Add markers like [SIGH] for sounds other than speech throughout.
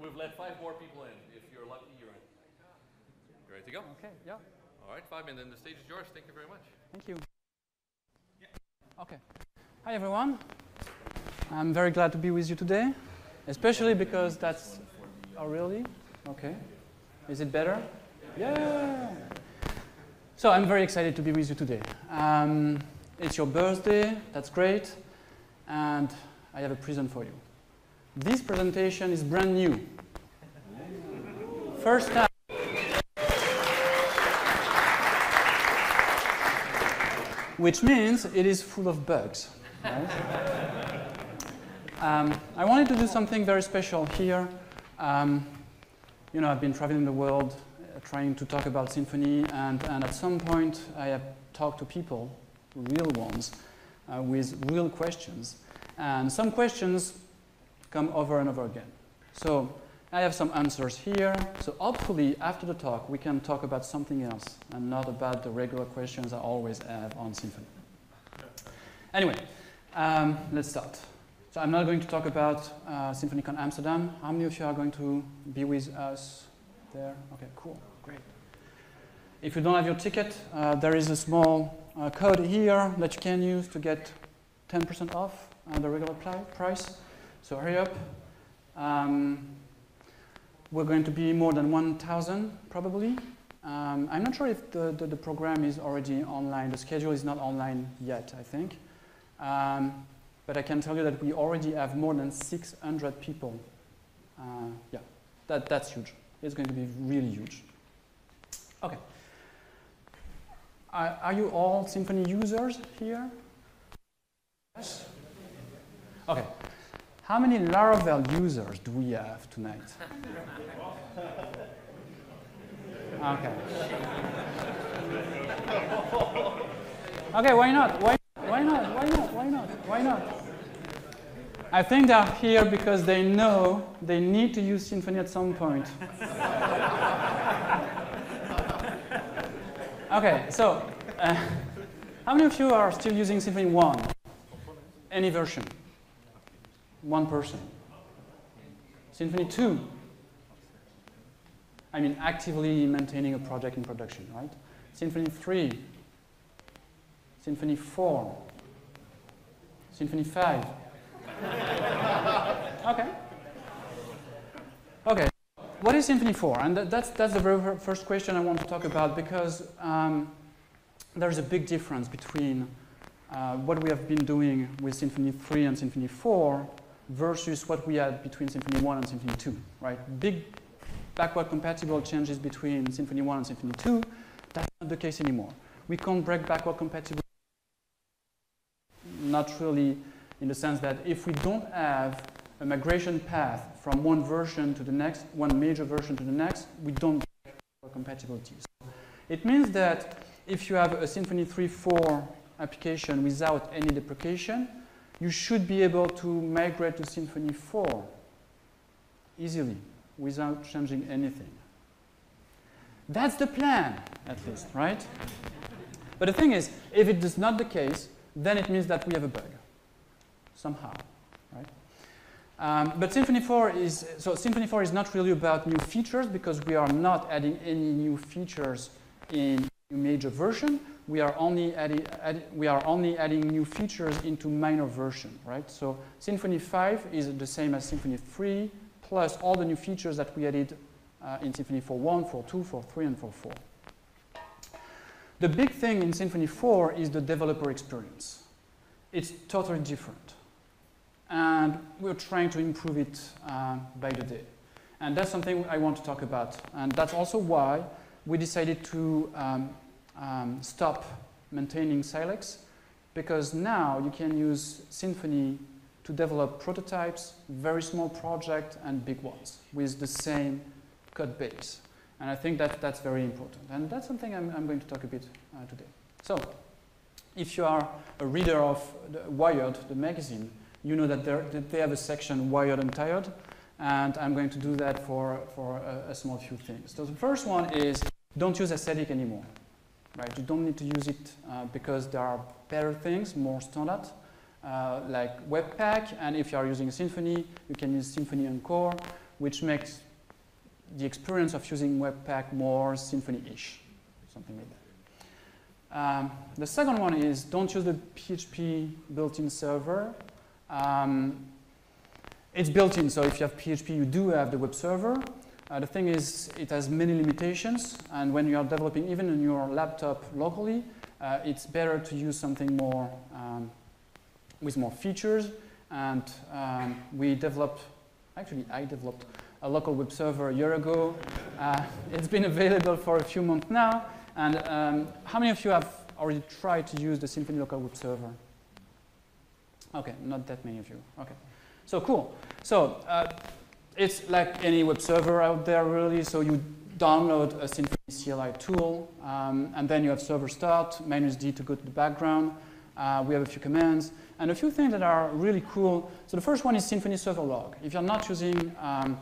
We, we've let five more people in. If you're lucky, you're in. You ready to go? Okay, yeah, All right, Fabien, then the stage is yours. Thank you very much. thank you. Okay. Hi, everyone. I'm very glad to be with you today, especially because that's. Oh, really? Okay. Is it better? Yeah. So I'm very excited to be with you today. Um, it's your birthday, that's great, and I have a present for you. This presentation is brand new. First time. Which means it is full of bugs. right? um, I wanted to do something very special here. Um, you know, I've been traveling the world uh, trying to talk about Symfony, and, and at some point I have talked to people, real ones, uh, with real questions. And some questions come over and over again. So I have some answers here. So hopefully after the talk we can talk about something else and not about the regular questions I always have on Symfony. Anyway, um, let's start. So I'm not going to talk about uh, SymfonyCon Amsterdam. How many of you are going to be with us there? Okay, cool, great. If you don't have your ticket, uh, there is a small uh, code here that you can use to get 10% off uh, the regular price. So hurry up. Um, we're going to be more than 1,000 probably. Um, I'm not sure if the, the, the program is already online. The schedule is not online yet, I think. Um, but I can tell you that we already have more than 600 people. Uh, yeah, that, that's huge. It's going to be really huge. Okay. Are, are you all Symfony users here? Yes? Okay. How many Laravel users do we have tonight? Okay. Okay, why not? Why, why not? Why not? Why not? Why not? I think they're here because they know they need to use Symfony at some point. okay, so uh, how many of you are still using Symfony 1? Any version? One person. Symfony 2? I mean, actively maintaining a project in production, right? Symfony 3? Symfony 4? Symfony 5? [LAUGHS] okay. Okay. What is Symfony 4? And that, that's, that's the very first question I want to talk about because um, there's a big difference between uh, what we have been doing with Symfony 3 and Symfony 4 versus what we had between Symfony 1 and Symfony 2, right? Big backward compatible changes between Symfony 1 and Symfony 2. That's not the case anymore. We can't break backward compatibility. Not really in the sense that if we don't have a migration path from one version to the next, one major version to the next, we don't break backward compatibility. So it means that if you have a Symfony 3.4 application without any deprecation, you should be able to migrate to Symfony 4 easily without changing anything. That's the plan, at least, right? But the thing is, if it is not the case, then it means that we have a bug somehow, right? Um, but Symfony 4 is so Symfony 4 is not really about new features because we are not adding any new features in new major version. We are only adding add, we are only adding new features into minor version, right? So Symfony 5 is the same as Symfony 3 plus all the new features that we added uh, in Symfony 4.1, 4.2, 4.3, and 4.4. The big thing in Symfony 4 is the developer experience. It's totally different. And we're trying to improve it uh, by the day. And that's something I want to talk about. And that's also why we decided to um, um, stop maintaining Silex, because now you can use Symfony to develop prototypes, very small projects, and big ones with the same code base. And I think that that's very important. And that's something I'm, I'm going to talk a bit uh, today. So, if you are a reader of the Wired, the magazine, you know that, that they have a section Wired and Tired. And I'm going to do that for, for a, a small few things. So the first one is don't use Assetic anymore. Right? You don't need to use it uh, because there are better things, more standard, uh, like Webpack. And if you are using Symfony, you can use Symfony Encore which makes the experience of using Webpack more Symfony-ish, something like that. Um, the second one is don't use the PHP built-in server. Um, it's built in, so if you have PHP, you do have the web server. Uh, the thing is, it has many limitations, and when you are developing even on your laptop locally, uh, it's better to use something more um, with more features. And um, we developed, actually, I developed a local web server a year ago. Uh, [LAUGHS] it's been available for a few months now. And um, how many of you have already tried to use the Symfony local web server? Okay, not that many of you. Okay. So cool. So uh, it's like any web server out there, really. So you download a Symfony CLI tool, um, and then you have server start, minus D to go to the background. Uh, we have a few commands, and a few things that are really cool. So the first one is Symfony server log. If you're not using um,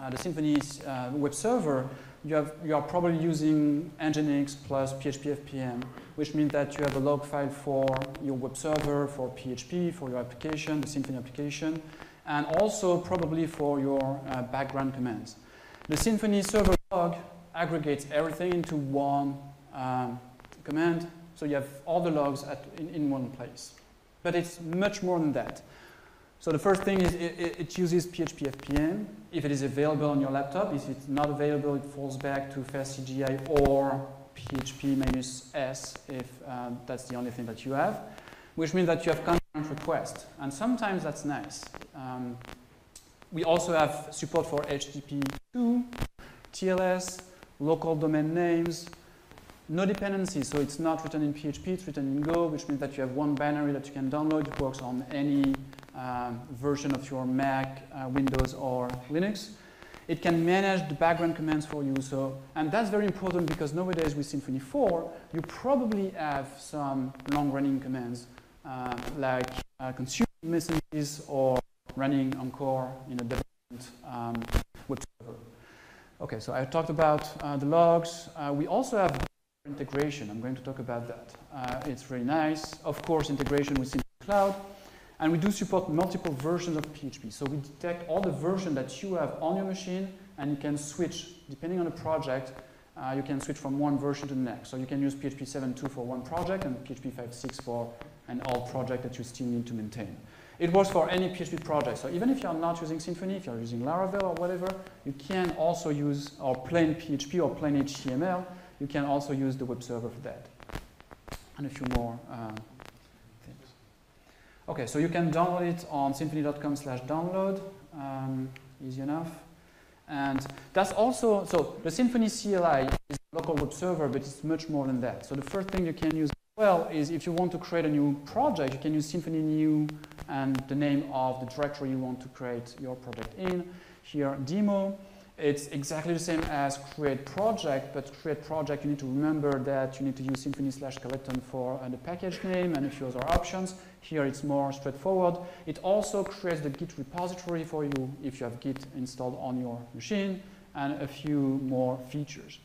uh, the Symfony uh, web server, you, have, you are probably using Nginx plus PHP FPM, which means that you have a log file for your web server, for PHP, for your application, the Symfony application, and also probably for your uh, background commands. The Symfony server log aggregates everything into one um, command, so you have all the logs at, in, in one place. But it's much more than that. So the first thing is it, it, uses PHP FPM. If it is available on your laptop, if it's not available, it falls back to FastCGI or PHP minus S if uh, that's the only thing that you have, which means that you have request. And sometimes that's nice. Um, we also have support for HTTP2, TLS, local domain names, no dependencies, so it's not written in PHP, it's written in Go, which means that you have one binary that you can download. It works on any um, version of your Mac, uh, Windows, or Linux. It can manage the background commands for you. So, and that's very important because nowadays with Symfony 4, you probably have some long-running commands uh, like uh, consume messages or running Encore in a development um, web server. Okay, so I talked about uh, the logs. Uh, we also have integration. I'm going to talk about that. Uh, it's really nice. Of course, integration with Symfony Cloud. And we do support multiple versions of PHP. So we detect all the version that you have on your machine, and you can switch, depending on the project, uh, you can switch from one version to the next. So you can use PHP 7.2 for one project and PHP 5.6 for an old project that you still need to maintain. It works for any PHP project. So even if you're not using Symfony, if you're using Laravel or whatever, you can also use, or plain PHP or plain HTML, you can also use the web server for that. And a few more things. Okay, so you can download it on symfony.com slash download, um, easy enough. And that's also, so the Symfony CLI is a local web server, but it's much more than that. So the first thing you can use well is if you want to create a new project, you can use Symfony new and the name of the directory you want to create your project in. Here, demo. It's exactly the same as create project, but create project, you need to remember that you need to use symfony slash skeleton for uh, the package name and a few other options. Here it's more straightforward. It also creates the Git repository for you if you have Git installed on your machine and a few more features.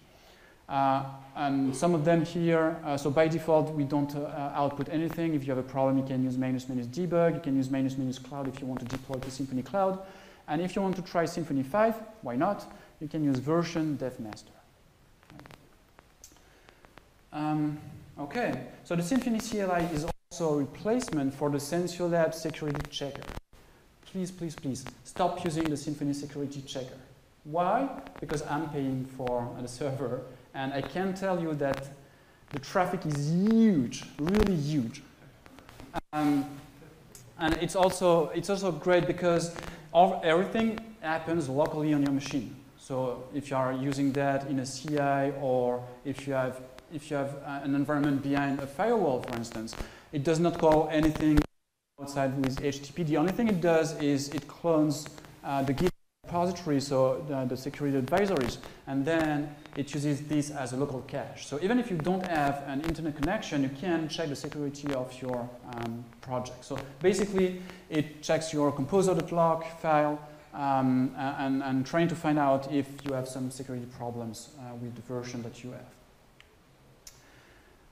Uh, and some of them here, uh, so by default, we don't uh, output anything. If you have a problem, you can use minus minus debug. You can use minus minus cloud if you want to deploy to Symfony Cloud. And if you want to try Symfony 5, why not? You can use version dev master. Um, okay, so the Symfony CLI is also a replacement for the Sensiolab security checker. Please, please, please, stop using the Symfony security checker. Why? Because I'm paying for the server, and I can tell you that the traffic is huge, really huge. Um, and it's also, it's also great because all, everything happens locally on your machine. So if you are using that in a CI or if you have, if you have uh, an environment behind a firewall, for instance, it does not call anything outside with HTTP. The only thing it does is it clones uh, the Git repository, so the, the, security advisories, and then it uses this as a local cache. So even if you don't have an internet connection, you can check the security of your um, project. So basically, it checks your composer.lock file um, and, and trying to find out if you have some security problems uh, with the version that you have.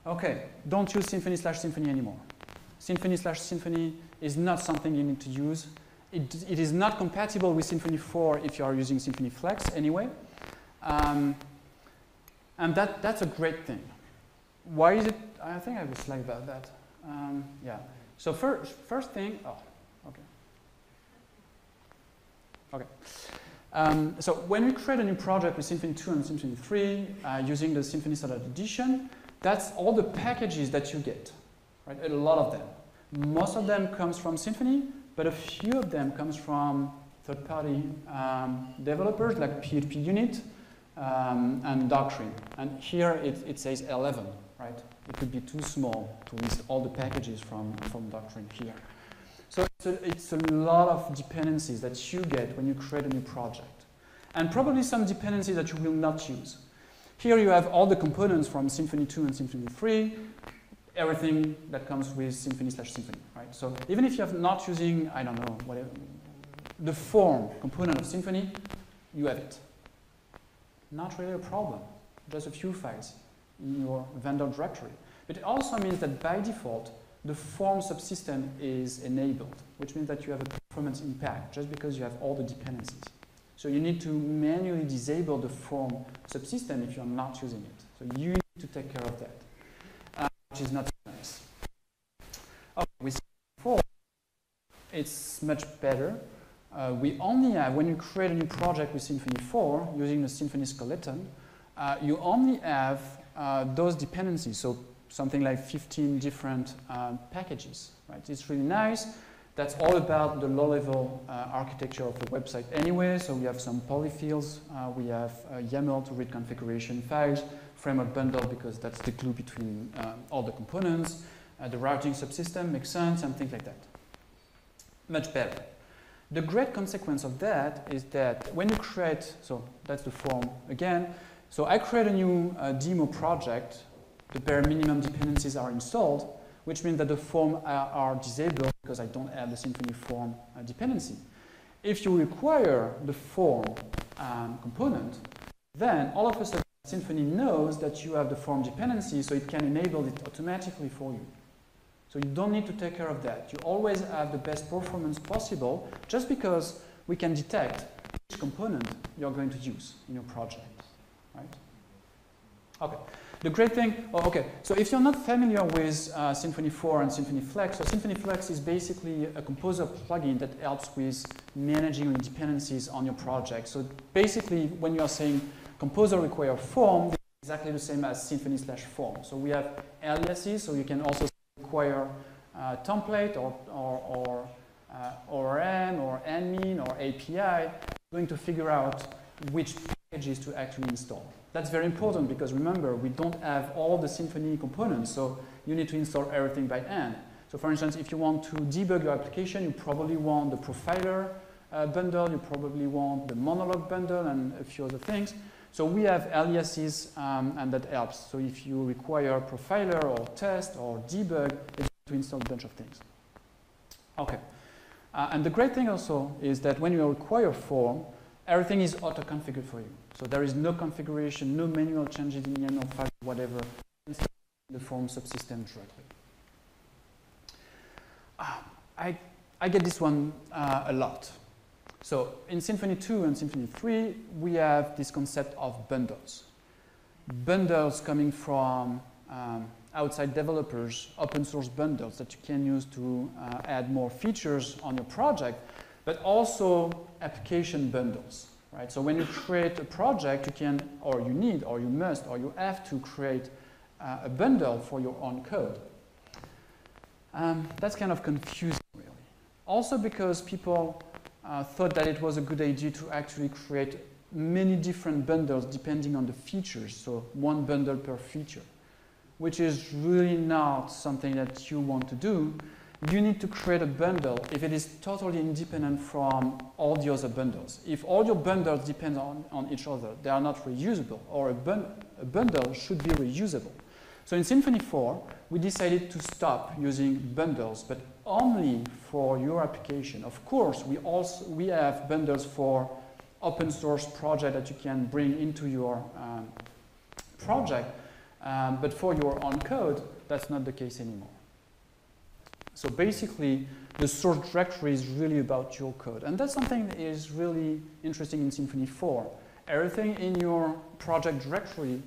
Okay, don't use Symfony slash Symfony anymore. Symfony slash Symfony is not something you need to use it, it is not compatible with Symfony 4 if you are using Symfony Flex anyway. Um, and that, that's a great thing. Why is it? I think I have a slide about that. Um, yeah. So first, first thing, oh, okay. Okay. Um, so when we create a new project with Symfony 2 and Symfony 3 uh, using the Symfony Standard Edition, that's all the packages that you get, right? A lot of them. Most of them comes from Symfony, but a few of them comes from third-party um, developers like PHP Unit um, and Doctrine. And here it, it says 11, right? It could be too small to list all the packages from, from Doctrine here. So it's a, it's a lot of dependencies that you get when you create a new project. And probably some dependencies that you will not use. Here you have all the components from Symfony 2 and Symfony 3, everything that comes with Symfony slash Symfony, So even if you're not using, I don't know, whatever, the form component of Symfony, you have it. Not really a problem, just a few files in your vendor directory. But it also means that by default, the form subsystem is enabled, which means that you have a performance impact just because you have all the dependencies. So you need to manually disable the form subsystem if you're not using it. So you need to take care of that, uh, which is not nice. Okay, 4, it's much better. Uh, we only have, when you create a new project with Symfony 4 using the Symfony skeleton, uh, you only have uh, those dependencies. So something like 15 different um, packages. Right? It's really nice. That's all about the low-level uh, architecture of the website anyway. So we have some polyfills. Uh, we have uh, YAML to read configuration files, framework bundle because that's the glue between um, all the components. Uh, the routing subsystem makes sense and things like that. Much better. The great consequence of that is that when you create, so that's the form again. So I create a new uh, demo project the bare minimum dependencies are installed, which means that the form are, are disabled because I don't have the Symfony form uh, dependency. If you require the form um, component, then all of a sudden Symfony knows that you have the form dependency, so it can enable it automatically for you. So you don't need to take care of that. You always have the best performance possible just because we can detect which component you're going to use in your project, right? Okay. The great thing, oh, okay, so if you're not familiar with uh, Symfony 4 and Symfony Flex, so Symfony Flex is basically a composer plugin that helps with managing the dependencies on your project. So basically, when you are saying composer require form, exactly the same as Symfony slash form. So we have aliases, so you can also require uh, template or, or, or uh, ORM or admin or API, going to figure out which packages to actually install. That's very important because remember, we don't have all the Symfony components, so you need to install everything by hand. So for instance, if you want to debug your application, you probably want the profiler uh, bundle, you probably want the Monolog bundle and a few other things. So we have aliases um, and that helps. So if you require profiler or test or debug, it's to install a bunch of things. Okay. Uh, and the great thing also is that when you require form, everything is auto-configured for you. So there is no configuration, no manual changes in YAML file, whatever, in the form subsystem directly. Uh, I, I get this one uh, a lot. So in Symfony 2 and Symfony 3, we have this concept of bundles. Bundles coming from um, outside developers, open source bundles that you can use to uh, add more features on your project, but also application bundles right? So when you create a project, you can, or you need, or you must, or you have to create uh, a bundle for your own code. Um, that's kind of confusing, really. Also because people uh, thought that it was a good idea to actually create many different bundles depending on the features, so one bundle per feature, which is really not something that you want to do you need to create a bundle if it is totally independent from all the other bundles. If all your bundles depend on, on each other, they are not reusable, or a, bun a bundle should be reusable. So in Symfony 4, we decided to stop using bundles, but only for your application. Of course, we also we have bundles for open source project that you can bring into your um, project, um, but for your own code, that's not the case anymore. So basically, the source directory is really about your code. And that's something that is really interesting in Symfony 4. Everything in your project directory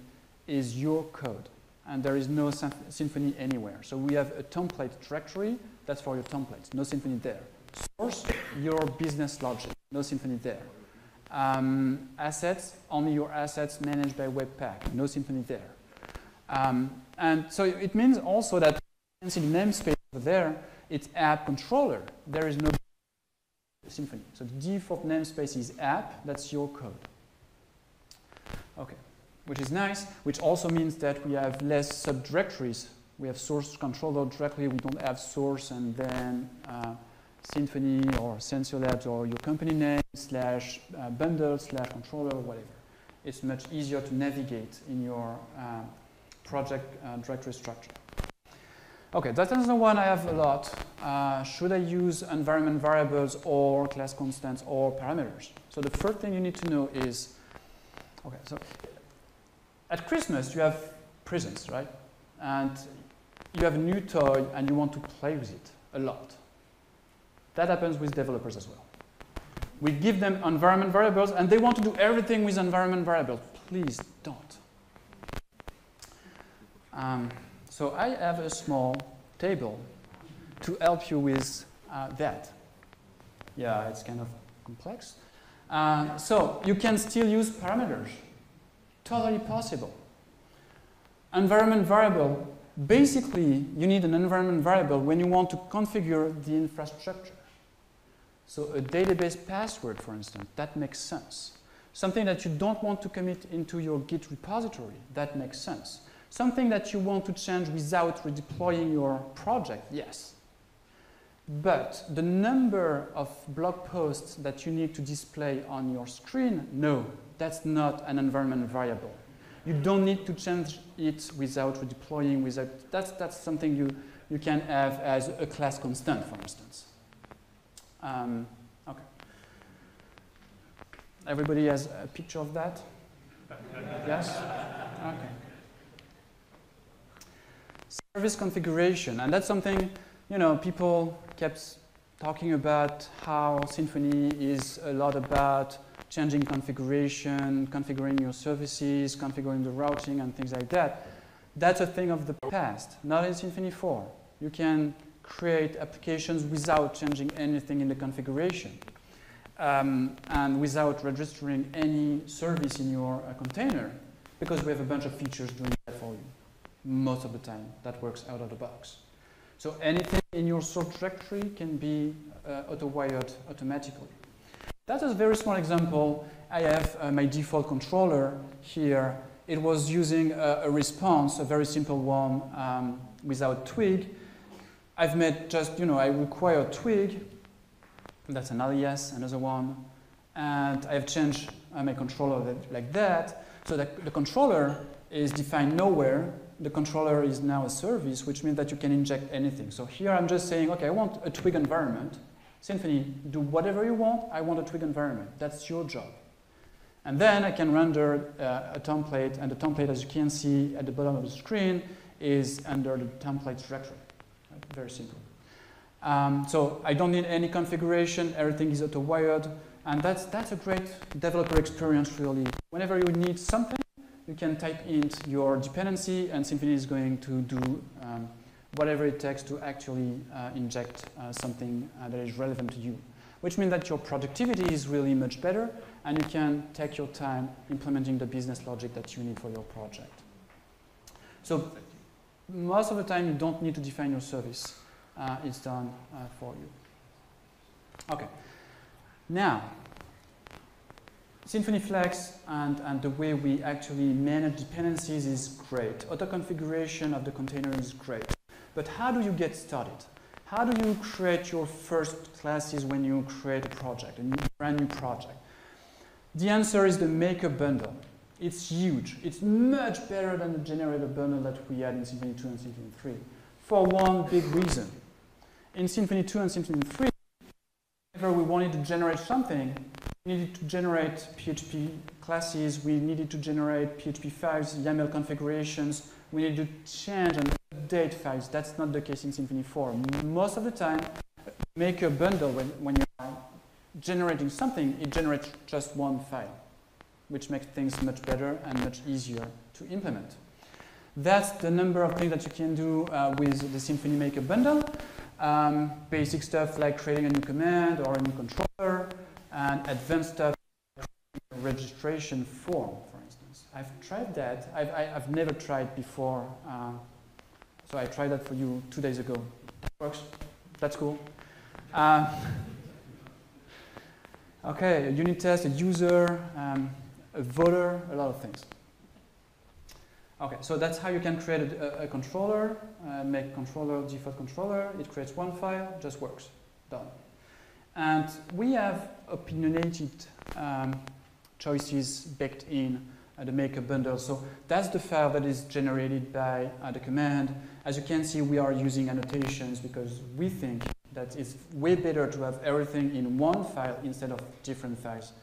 is your code. And there is no Symfony anywhere. So we have a template directory, that's for your templates, no Symfony there. Source, your business logic, no Symfony there. Um, assets, only your assets managed by Webpack, no Symfony there. Um, and so it means also that see the namespace over there, it's app controller. There is no Symfony. So the default namespace is app, that's your code. Okay, which is nice, which also means that we have less subdirectories. We have source controller directly, we don't have source and then uh, Symfony or Sensio Labs or your company name slash uh, bundle slash controller whatever. It's much easier to navigate in your uh, project uh, directory structure. Okay, that's another one I have a lot. Uh, should I use environment variables or class constants or parameters? So the first thing you need to know is, okay, so at Christmas you have presents, right? And you have a new toy and you want to play with it a lot. That happens with developers as well. We give them environment variables and they want to do everything with environment variables. Please don't. Um, so I have a small table to help you with uh, that. Yeah, it's kind of complex. Uh, so you can still use parameters. Totally possible. Environment variable, basically you need an environment variable when you want to configure the infrastructure. So a database password, for instance, that makes sense. Something that you don't want to commit into your Git repository, that makes sense. Something that you want to change without redeploying your project, yes. But the number of blog posts that you need to display on your screen, no, that's not an environment variable. You don't need to change it without redeploying, without, that's, that's something you, you can have as a class constant, for instance. Um, okay. Everybody has a picture of that? yes? Okay. Service configuration, and that's something, you know, people kept talking about how Symfony is a lot about changing configuration, configuring your services, configuring the routing and things like that. That's a thing of the past, not in Symfony 4. You can create applications without changing anything in the configuration um, and without registering any service in your uh, container because we have a bunch of features doing that for you most of the time. That works out of the box. So anything in your source directory can be uh, auto-wired automatically. That's a very small example. I have uh, my default controller here. It was using a, a response, a very simple one, um, without twig. I've made just, you know, I require twig. That's an alias, another one. And I've changed uh, my controller like that. So that the controller is defined nowhere. The controller is now a service, which means that you can inject anything. So here I'm just saying, okay, I want a twig environment. Symfony, do whatever you want. I want a twig environment. That's your job. And then I can render uh, a template, and the template, as you can see at the bottom of the screen, is under the templates directory. Very simple. Um, so I don't need any configuration. Everything is auto-wired. And that's, that's a great developer experience, really. Whenever you need something, you can type in your dependency, and Symfony is going to do um, whatever it takes to actually uh, inject uh, something uh, that is relevant to you. Which means that your productivity is really much better, and you can take your time implementing the business logic that you need for your project. So most of the time, you don't need to define your service. Uh, it's done uh, for you. Okay. Now, Symfony Flex and, and the way we actually manage dependencies is great. Auto configuration of the container is great. But how do you get started? How do you create your first classes when you create a project, a new, brand new project? The answer is the maker bundle. It's huge. It's much better than the generator bundle that we had in Symfony 2 and Symfony 3 for one big reason. In Symfony 2 and Symfony 3, whenever we wanted to generate something, we needed to generate PHP classes, we needed to generate PHP files, YAML configurations, we needed to change and update files. That's not the case in Symfony 4. Most of the time, maker bundle when, when you're generating something, it generates just one file, which makes things much better and much easier to implement. That's the number of things that you can do uh, with the Symfony Maker bundle. Um, basic stuff like creating a new command or a new controller, and advanced stuff registration form. I've tried that. I've, I, have never tried before, uh, so I tried that for you two days ago. Works. That's cool. Uh, okay, a unit test, a user, um, a voter, a lot of things. Okay, so that's how you can create a, a controller, uh, make controller default controller. It creates one file, just works, done. And we have opinionated um, choices baked in the maker bundle. So that's the file that is generated by uh, the command. As you can see, we are using annotations because we think that it's way better to have everything in one file instead of different files,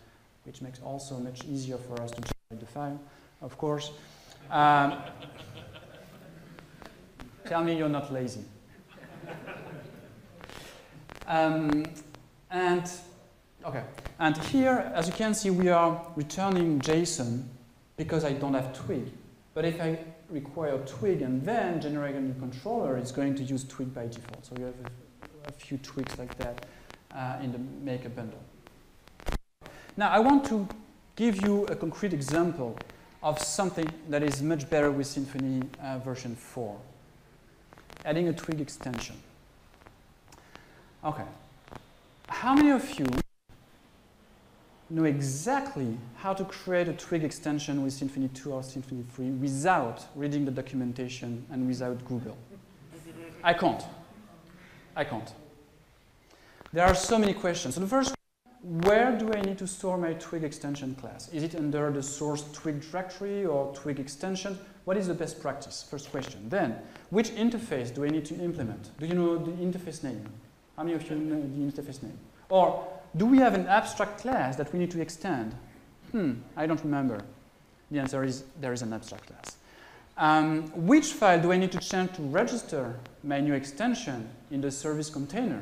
which makes also much easier for us to generate the file, of course. Um, [LAUGHS] tell me you're not lazy. Um, and okay, and here, as you can see, we are returning JSON because I don't have Twig. But if I require Twig and then generate a new controller, it's going to use Twig by default. So you have a, a few tweaks like that uh, in the Maker bundle. Now, I want to give you a concrete example of something that is much better with Symfony uh, version 4. Adding a twig extension. Okay. How many of you know exactly how to create a twig extension with Symfony 2 or Symfony 3 without reading the documentation and without Google? I can't. I can't. There are so many questions. So the first where do I need to store my Twig extension class? Is it under the source Twig directory or Twig extension? What is the best practice? First question. Then, which interface do I need to implement? Do you know the interface name? How many of you know the interface name? Or do we have an abstract class that we need to extend? Hmm, I don't remember. The answer is there is an abstract class. Um, which file do I need to change to register my new extension in the service container?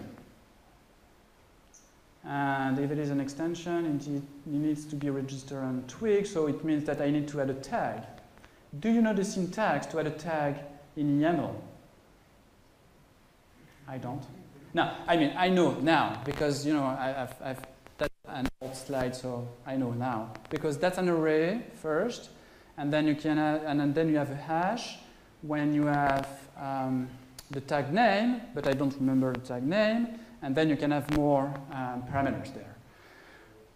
And if it is an extension, it needs to be registered on Twig, so it means that I need to add a tag. Do you know the syntax to add a tag in YAML? I don't. No, I mean, I know now, because, you know, I, have I've that's an old slide, so I know now. Because that's an array first, and then you can add, and then you have a hash when you have um, the tag name, but I don't remember the tag name, and then you can have more um, parameters there.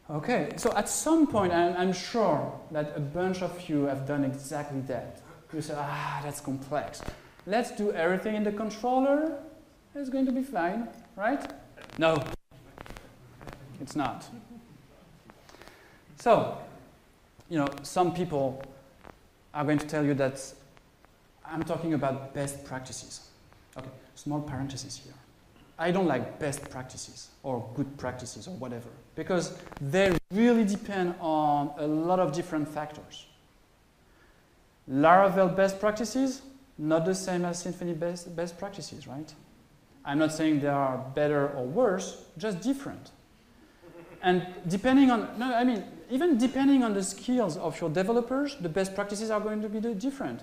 Okay, so at some point, I'm, I'm, sure that a bunch of you have done exactly that. You say, ah, that's complex. Let's do everything in the controller. It's going to be fine, right? No, it's not. So, you know, some people are going to tell you that I'm talking about best practices. Okay, small parenthesis here. I don't like best practices or good practices or whatever because they really depend on a lot of different factors. Laravel best practices, not the same as Symfony best, best practices, right? I'm not saying they are better or worse, just different. And depending on, no, I mean, even depending on the skills of your developers, the best practices are going to be different.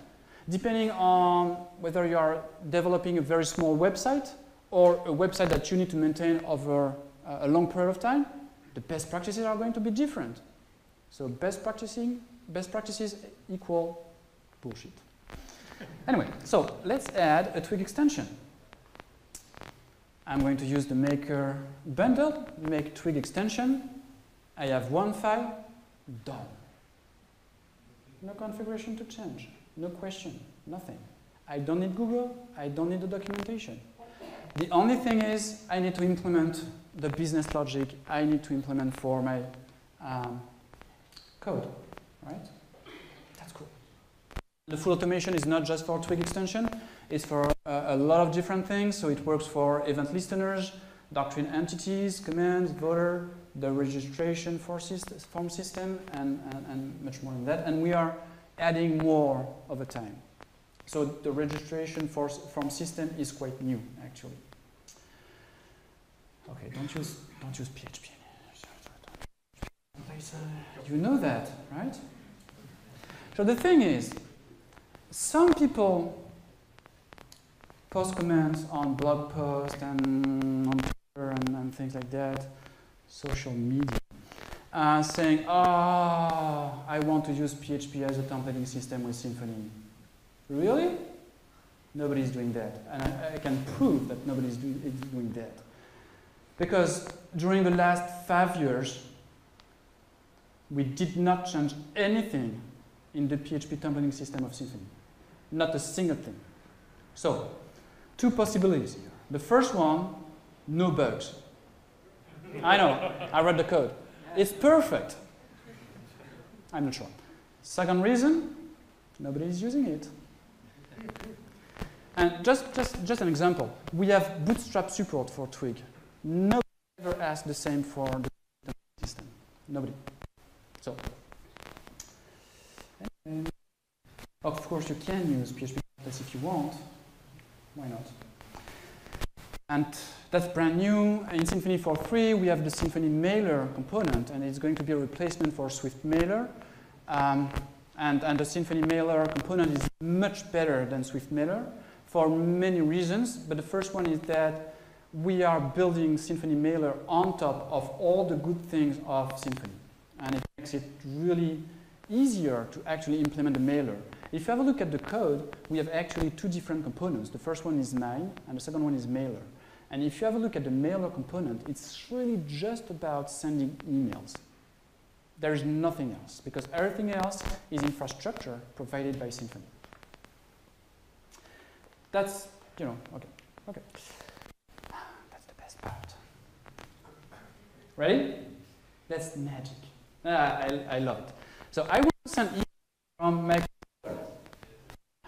Depending on whether you are developing a very small website or a website that you need to maintain over a long period of time, the best practices are going to be different. So best practicing, best practices equal bullshit. anyway, so let's add a Twig extension. I'm going to use the maker bundle, make Twig extension. I have one file, done. No configuration to change, no question, nothing. I don't need Google, I don't need the documentation. The only thing is I need to implement the business logic I need to implement for my um, code, right? That's cool. The full automation is not just for Twig extension, it's for uh, a lot of different things. So it works for event listeners, doctrine entities, commands, voter, the registration form system, and, and, and much more than that. And we are adding more over time. So the registration for, from system is quite new, actually. Okay, don't use, don't use PHP. You know that, right? So the thing is, some people post comments on blog posts and on Twitter and, and things like that, social media, uh, saying, oh, I want to use PHP as a templating system with Symfony. Really? Nobody's doing that. And I, I can prove that nobody's do, doing that. Because during the last five years, we did not change anything in the PHP templating system of Symfony. Not a single thing. So, two possibilities here. The first one, no bugs. I know, I read the code. It's perfect. I'm not sure. Second reason, nobody is using it. And just, just, just an example, we have bootstrap support for Twig. Nobody ever asked the same for the system. Nobody. So, of course, you can use PHP if you want. Why not? And that's brand new. In Symfony 4.3, we have the Symfony mailer component, and it's going to be a replacement for Swift mailer. Um, and, and the Symfony mailer component is much better than Swift mailer for many reasons. But the first one is that we are building Symfony mailer on top of all the good things of Symfony. And it makes it really easier to actually implement the mailer. If you have a look at the code, we have actually two different components. The first one is Mime, and the second one is mailer. And if you have a look at the mailer component, it's really just about sending emails. There is nothing else, because everything else is infrastructure provided by Symfony. That's, you know, okay, okay. That's the best part. Ready? That's magic. Ah, I, I love it. So I want to send email from my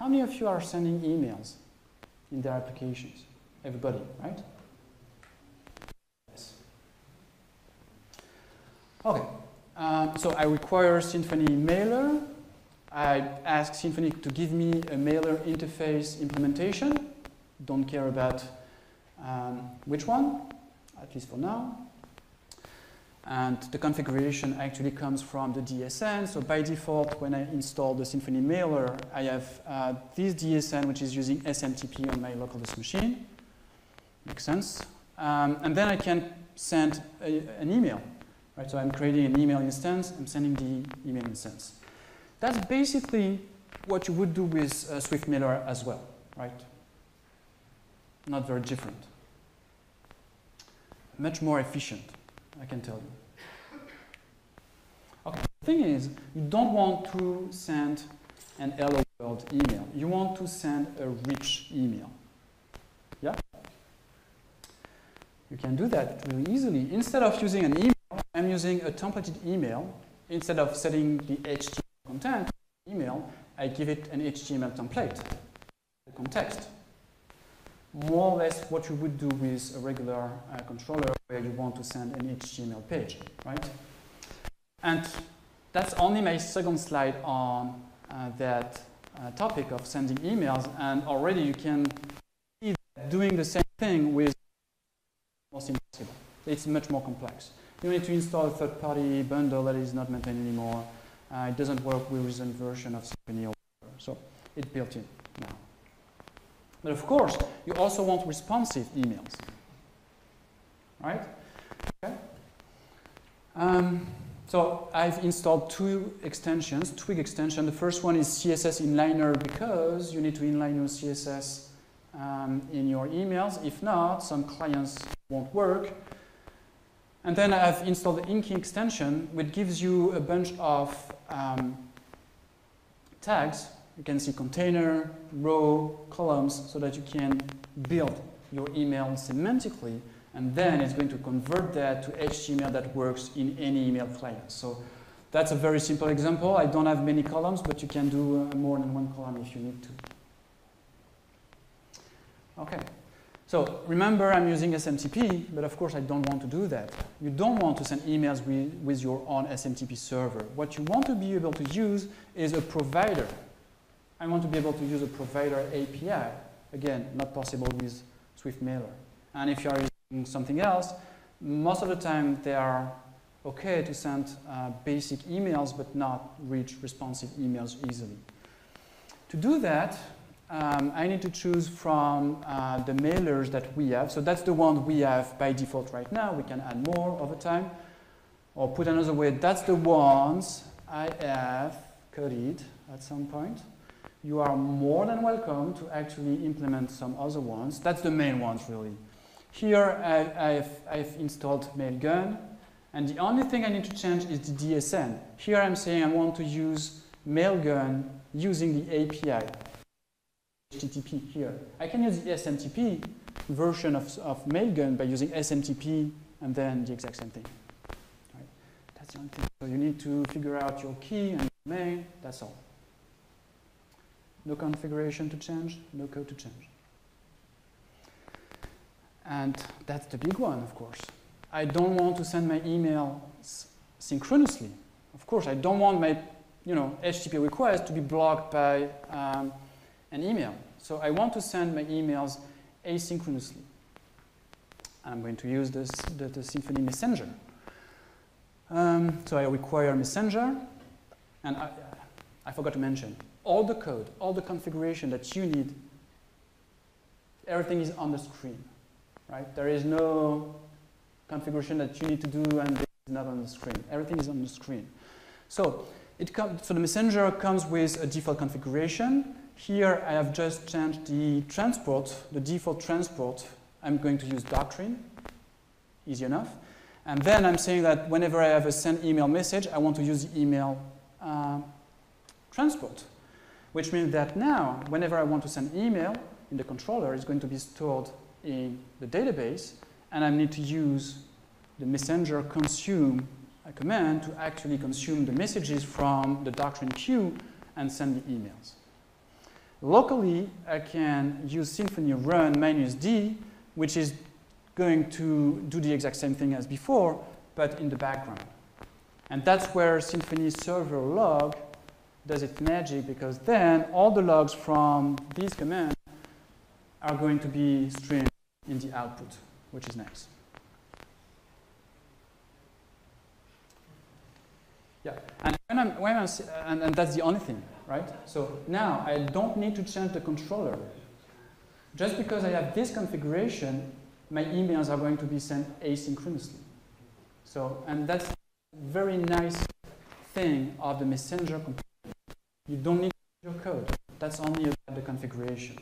How many of you are sending emails in their applications? Everybody, right? Yes. Okay. Um, so I require Symfony mailer. I ask Symfony to give me a mailer interface implementation. Don't care about um, which one, at least for now. And the configuration actually comes from the DSN. So by default, when I install the Symfony mailer, I have uh, this DSN, which is using SMTP on my local machine. Makes sense. Um, and then I can send a, an email. Right? So I'm creating an email instance. I'm sending the email instance. That's basically what you would do with uh, Swift mailer as well, right? Not very different. Much more efficient. I can tell you. Okay, the thing is, you don't want to send an hello world email. You want to send a rich email. Yeah? You can do that really easily. Instead of using an email, I'm using a templated email. Instead of setting the HTML content email, I give it an HTML template, the context more or less what you would do with a regular uh, controller where you want to send an HTML page, right? And that's only my second slide on uh, that uh, topic of sending emails, and already you can see doing the same thing with almost impossible. It's much more complex. You need to install a third-party bundle that is not maintained anymore. Uh, it doesn't work with recent version of Symfony or whatever. So it's built in now. But of course, you also want responsive emails. Right? Okay. Um, so I've installed two extensions, Twig extension. The first one is CSS inliner because you need to inline your CSS um, in your emails. If not, some clients won't work. And then I've installed the Inky extension, which gives you a bunch of um, tags you can see container, row, columns, so that you can build your email semantically, and then it's going to convert that to HTML that works in any email client. So that's a very simple example. I don't have many columns, but you can do uh, more than one column if you need to. Okay. So remember, I'm using SMTP, but of course I don't want to do that. You don't want to send emails with, with your own SMTP server. What you want to be able to use is a provider I want to be able to use a provider API. Again, not possible with SwiftMailer. And if you are using something else, most of the time they are okay to send uh, basic emails but not reach responsive emails easily. To do that, um, I need to choose from uh, the mailers that we have. So that's the one we have by default right now. We can add more over time. Or put another way, that's the ones I have coded at some point. You are more than welcome to actually implement some other ones. That's the main ones, really. Here I, have I've installed Mailgun, and the only thing I need to change is the DSN. Here I'm saying I want to use Mailgun using the API. HTTP here. I can use the SMTP version of, of Mailgun by using SMTP and then the exact same thing. Right. That's the only thing. So you need to figure out your key and domain, that's all. No configuration to change, no code to change. And that's the big one, of course. I don't want to send my emails synchronously. Of course, I don't want my you know, HTTP request to be blocked by um, an email. So I want to send my emails asynchronously. I'm going to use this, the, the Symfony Messenger. Um, so I require Messenger, and I, I forgot to mention, all the code, all the configuration that you need, everything is on the screen, right? There is no configuration that you need to do and it's not on the screen. Everything is on the screen. So, it comes so the messenger comes with a default configuration. Here I have just changed the transport, the default transport. I'm going to use Doctrine, easy enough. And then I'm saying that whenever I have a send email message, I want to use the email uh, transport, which means that now, whenever I want to send email in the controller, it's going to be stored in the database, and I need to use the messenger consume command to actually consume the messages from the doctrine queue and send the emails. Locally, I can use Symfony run minus d, which is going to do the exact same thing as before, but in the background. And that's where Symfony server log does its magic, because then all the logs from these commands are going to be streamed in the output, which is nice. Yeah, and, when I'm, when I'm, and, and that's the only thing, right? So now I don't need to change the controller. Just because I have this configuration, my emails are going to be sent asynchronously. So, and that's a very nice thing of the messenger component. You don't need your code. That's only about the configuration.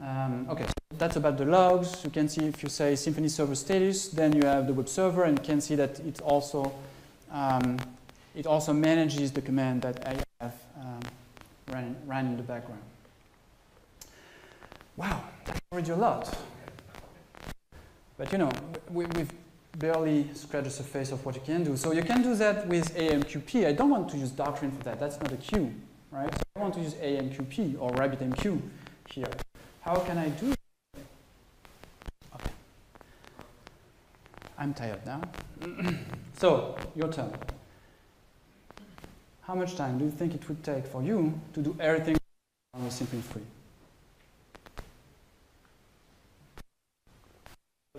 Um, okay, so that's about the logs. You can see if you say Symfony server status, then you have the web server, and you can see that it also um, it also manages the command that I have um, ran, ran in the background. Wow, that's already a lot. But you know, we, we've barely scratched the surface of what you can do. So you can do that with AMQP. I don't want to use Doctrine for that. That's not a queue, right? So I want to use AMQP or RabbitMQ here. How can I do it? Okay. I'm tired now. [CLEARS THROAT] so, your turn. How much time do you think it would take for you to do everything on Symfony free?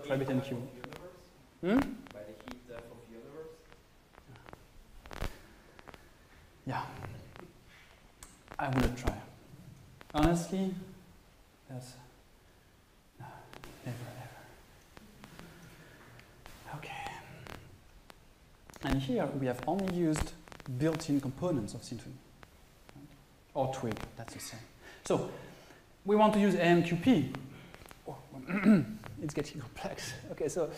RabbitMQ. Hmm? By the heat death of universe? Yeah. I wouldn't try. Honestly, that's no, never ever. Okay. And here we have only used built-in components of Symfony. Or Twig, that's the same. So we want to use AMQP. Oh, [CLEARS THROAT] it's getting complex. Okay, so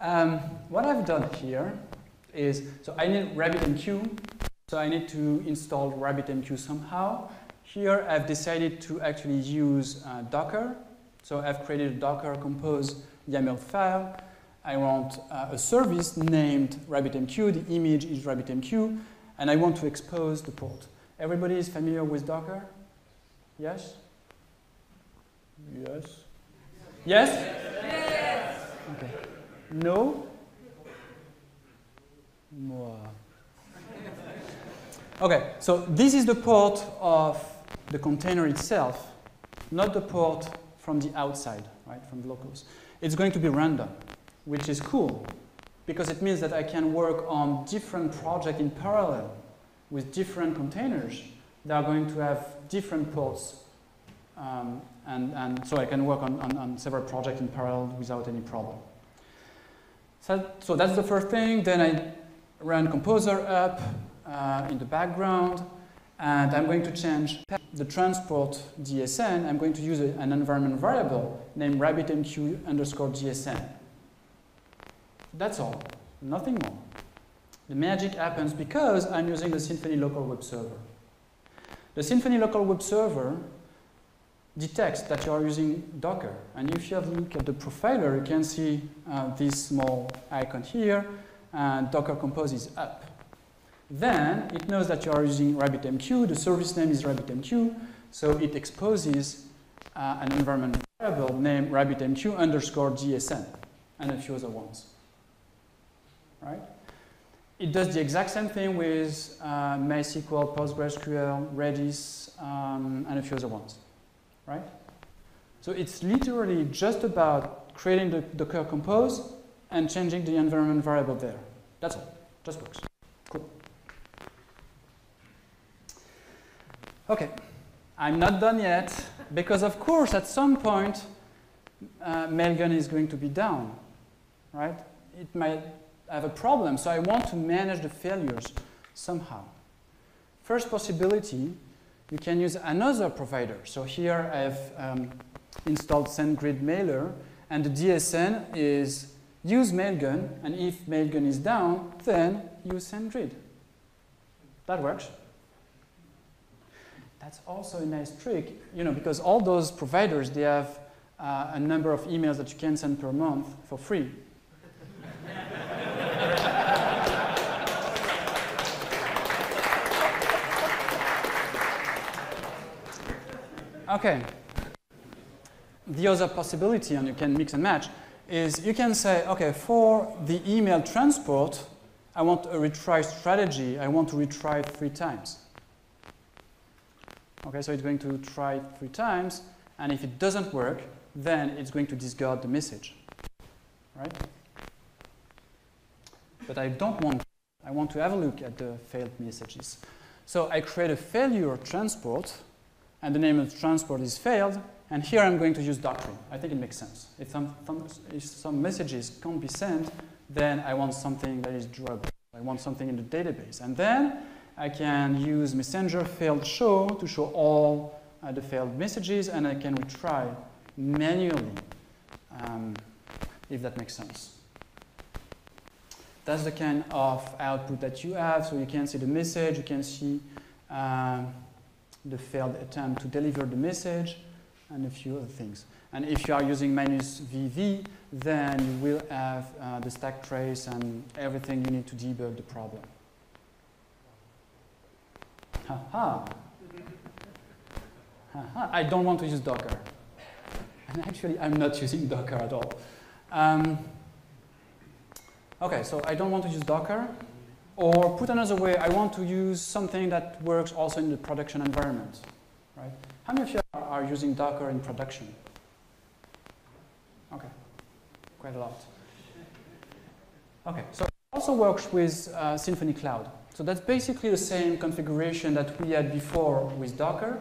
um, what I've done here is, so I need RabbitMQ, so I need to install RabbitMQ somehow. Here I've decided to actually use uh, Docker. So I've created a Docker compose YAML file. I want uh, a service named RabbitMQ. The image is RabbitMQ. And I want to expose the port. Everybody is familiar with Docker? Yes? Yes? Yes? Yes! Okay. No? More. Okay, so this is the port of the container itself, not the port from the outside, right, from the locals. It's going to be random, which is cool because it means that I can work on different projects in parallel with different containers that are going to have different ports. Um, and, and so I can work on, on, on several projects in parallel without any problem. So, so that's the first thing. Then I run Composer up uh, in the background. And I'm going to change the transport DSN. I'm going to use a, an environment variable named rabbitmq underscore DSN. That's all, nothing more. The magic happens because I'm using the Symfony local web server. The Symfony local web server detects that you are using Docker. And if you have a look at the profiler, you can see uh, this small icon here, and Docker Compose is up. Then it knows that you are using RabbitMQ. The service name is RabbitMQ, so it exposes uh, an environment variable named RabbitMQ underscore DSN and a few other ones. Right? It does the exact same thing with uh, MySQL, PostgreSQL, Redis, um, and a few other ones. Right? So it's literally just about creating the Docker Compose and changing the environment variable there. That's all. Just works. Cool. Okay, I'm not done yet because, of course, at some point, uh, Mailgun is going to be down, right? It might have a problem, so I want to manage the failures somehow. First possibility, you can use another provider. So here I've um, installed SendGrid Mailer, and the DSN is use Mailgun, and if Mailgun is down, then use SendGrid. That works that's also a nice trick, you know, because all those providers, they have uh, a number of emails that you can send per month for free. [LAUGHS] okay. The other possibility, and you can mix and match, is you can say, okay, for the email transport, I want a retry strategy. I want to retry three times. Okay, so it's going to try three times, and if it doesn't work, then it's going to discard the message, right? But I don't want, I want to have a look at the failed messages. So I create a failure transport, and the name of transport is failed, and here I'm going to use doctrine. I think it makes sense. If some, if some messages can't be sent, then I want something that is drugged. I want something in the database. And then I can use messenger failed show to show all uh, the failed messages, and I can retry manually, um, if that makes sense. That's the kind of output that you have. So you can see the message, you can see uh, the failed attempt to deliver the message, and a few other things. And if you are using minus VV, then you will have uh, the stack trace and everything you need to debug the problem. Ha ha. ha, ha. I don't want to use Docker. And actually, I'm not [LAUGHS] using Docker at all. Um, okay, so I don't want to use Docker. Or put another way, I want to use something that works also in the production environment. Right? How many of you are, using Docker in production? Okay, quite a lot. Okay, so it also works with uh, Symfony Cloud. So that's basically the same configuration that we had before with Docker,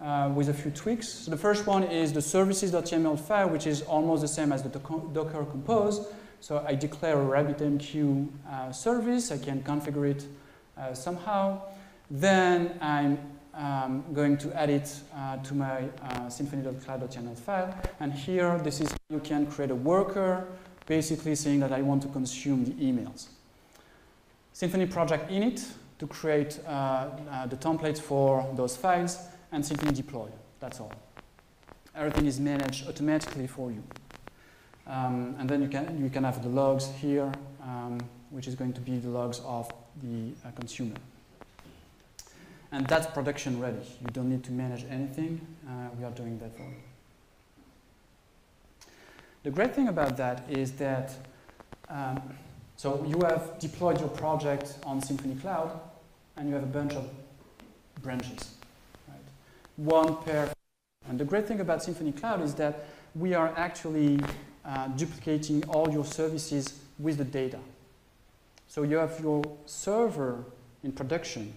uh, with a few tweaks. So the first one is the services.yml file, which is almost the same as the Docker Compose. So I declare a RabbitMQ uh, service. I can configure it uh, somehow. Then I'm um, going to add it uh, to my uh, symfony.cloud.yml file. And here, this is you can create a worker, basically saying that I want to consume the emails. Symfony project init to create uh, uh, the templates for those files, and Symfony deploy. That's all. Everything is managed automatically for you. Um, and then you can, you can have the logs here, um, which is going to be the logs of the uh, consumer. And that's production ready. You don't need to manage anything. Uh, we are doing that for you. The great thing about that is that um, so you have deployed your project on Symfony Cloud, and you have a bunch of branches. Right? one per. And the great thing about Symfony Cloud is that we are actually uh, duplicating all your services with the data. So you have your server in production,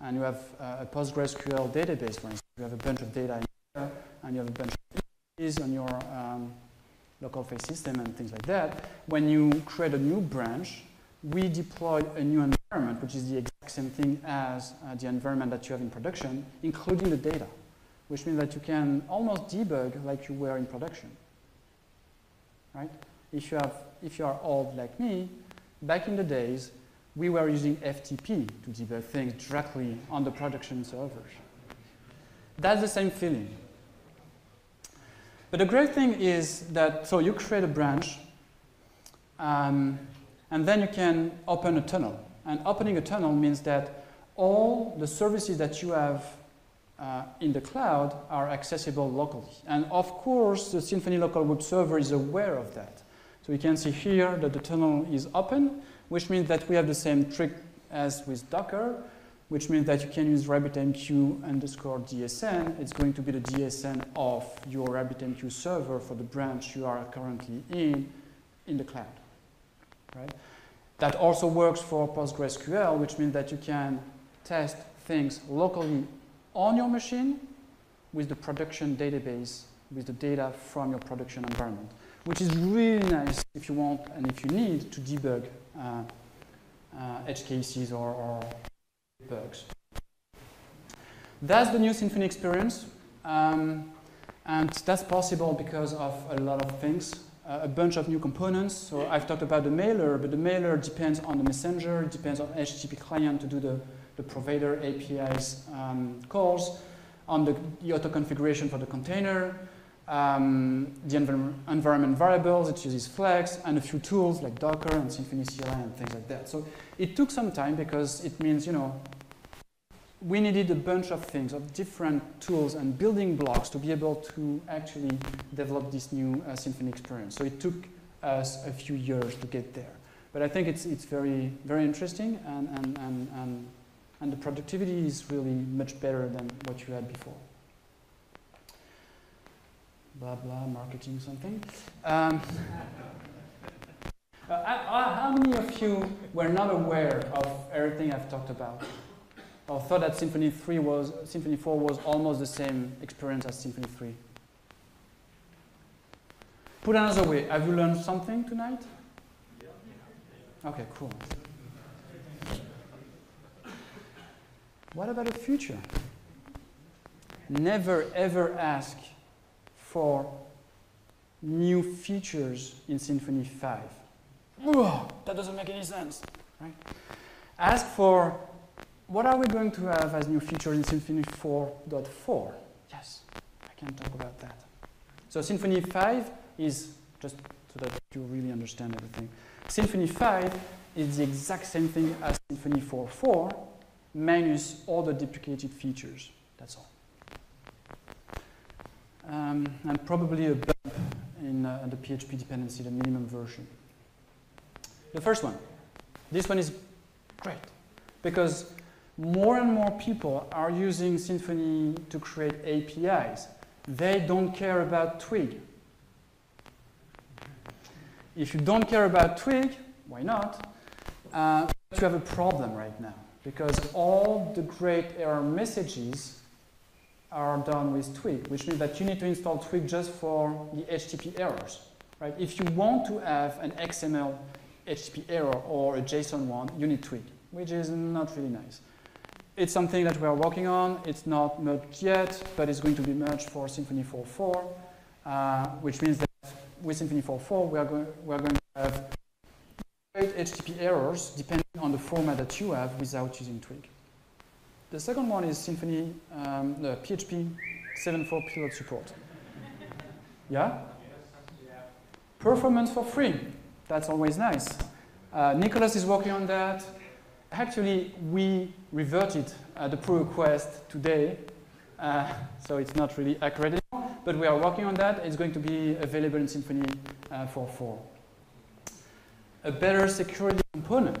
and you have uh, a PostgreSQL database, for instance. You have a bunch of data in there, and you have a bunch of images on your um, local file system and things like that. When you create a new branch, we deploy a new environment, which is the exact same thing as uh, the environment that you have in production, including the data, which means that you can almost debug like you were in production. Right? If you, have, if you are old like me, back in the days, we were using FTP to debug things directly on the production servers. That's the same feeling. But the great thing is that, so you create a branch, um, and then you can open a tunnel. And opening a tunnel means that all the services that you have uh, in the cloud are accessible locally. And of course, the Symfony local web server is aware of that. So you can see here that the tunnel is open, which means that we have the same trick as with Docker, which means that you can use RabbitMQ underscore DSN. It's going to be the DSN of your RabbitMQ server for the branch you are currently in, in the cloud. Right? That also works for PostgreSQL, which means that you can test things locally on your machine with the production database, with the data from your production environment, which is really nice if you want and if you need to debug uh, uh, edge cases or, or bugs. That's the new Symfony experience. Um, and that's possible because of a lot of things, uh, a bunch of new components. So I've talked about the mailer, but the mailer depends on the messenger, depends on HTTP client to do the, the provider APIs um, calls, on the, the auto configuration for the container, um, the env environment variables, it uses Flex, and a few tools like Docker and Symfony CLI and things like that. So it took some time because it means, you know, we needed a bunch of things, of different tools and building blocks to be able to actually develop this new uh, Symfony experience. So it took us a few years to get there. But I think it's, it's very, very interesting and, and, and, and, and the productivity is really much better than what you had before. Blah, blah, marketing something. Um, [LAUGHS] uh, how many of you were not aware of everything I've talked about? or thought that Symfony 3 was Symfony 4 was almost the same experience as Symfony 3. Put another way, have you learned something tonight? Okay, cool. What about the future? Never ever ask for new features in Symfony 5. Whoa, that doesn't make any sense, right? Ask for what are we going to have as new features in Symfony 4.4? Yes, I can talk about that. So Symfony 5 is, just so that you really understand everything, Symfony 5 is the exact same thing as Symfony 4.4 minus all the duplicated features. That's all. Um, and probably a bump in uh, the PHP dependency, the minimum version. The first one. This one is great because more and more people are using Symfony to create APIs. They don't care about Twig. If you don't care about Twig, why not? Uh, you have a problem right now because all the great error messages are done with Twig, which means that you need to install Twig just for the HTTP errors. Right? If you want to have an XML HTTP error or a JSON one, you need Twig, which is not really nice. It's something that we are working on. It's not merged yet, but it's going to be merged for Symfony 4.4, uh, which means that with Symfony 4.4, we we are going to have HTTP errors depending on the format that you have without using Twig. The second one is Symfony, um, the PHP 7.4 preload support. Yeah? Performance for free. That's always nice. Uh, Nicholas is working on that actually, we reverted uh, the pull request today, uh, [LAUGHS] so it's not really accurate anymore, but we are working on that. It's going to be available in Symfony uh, 4.4. A better security component.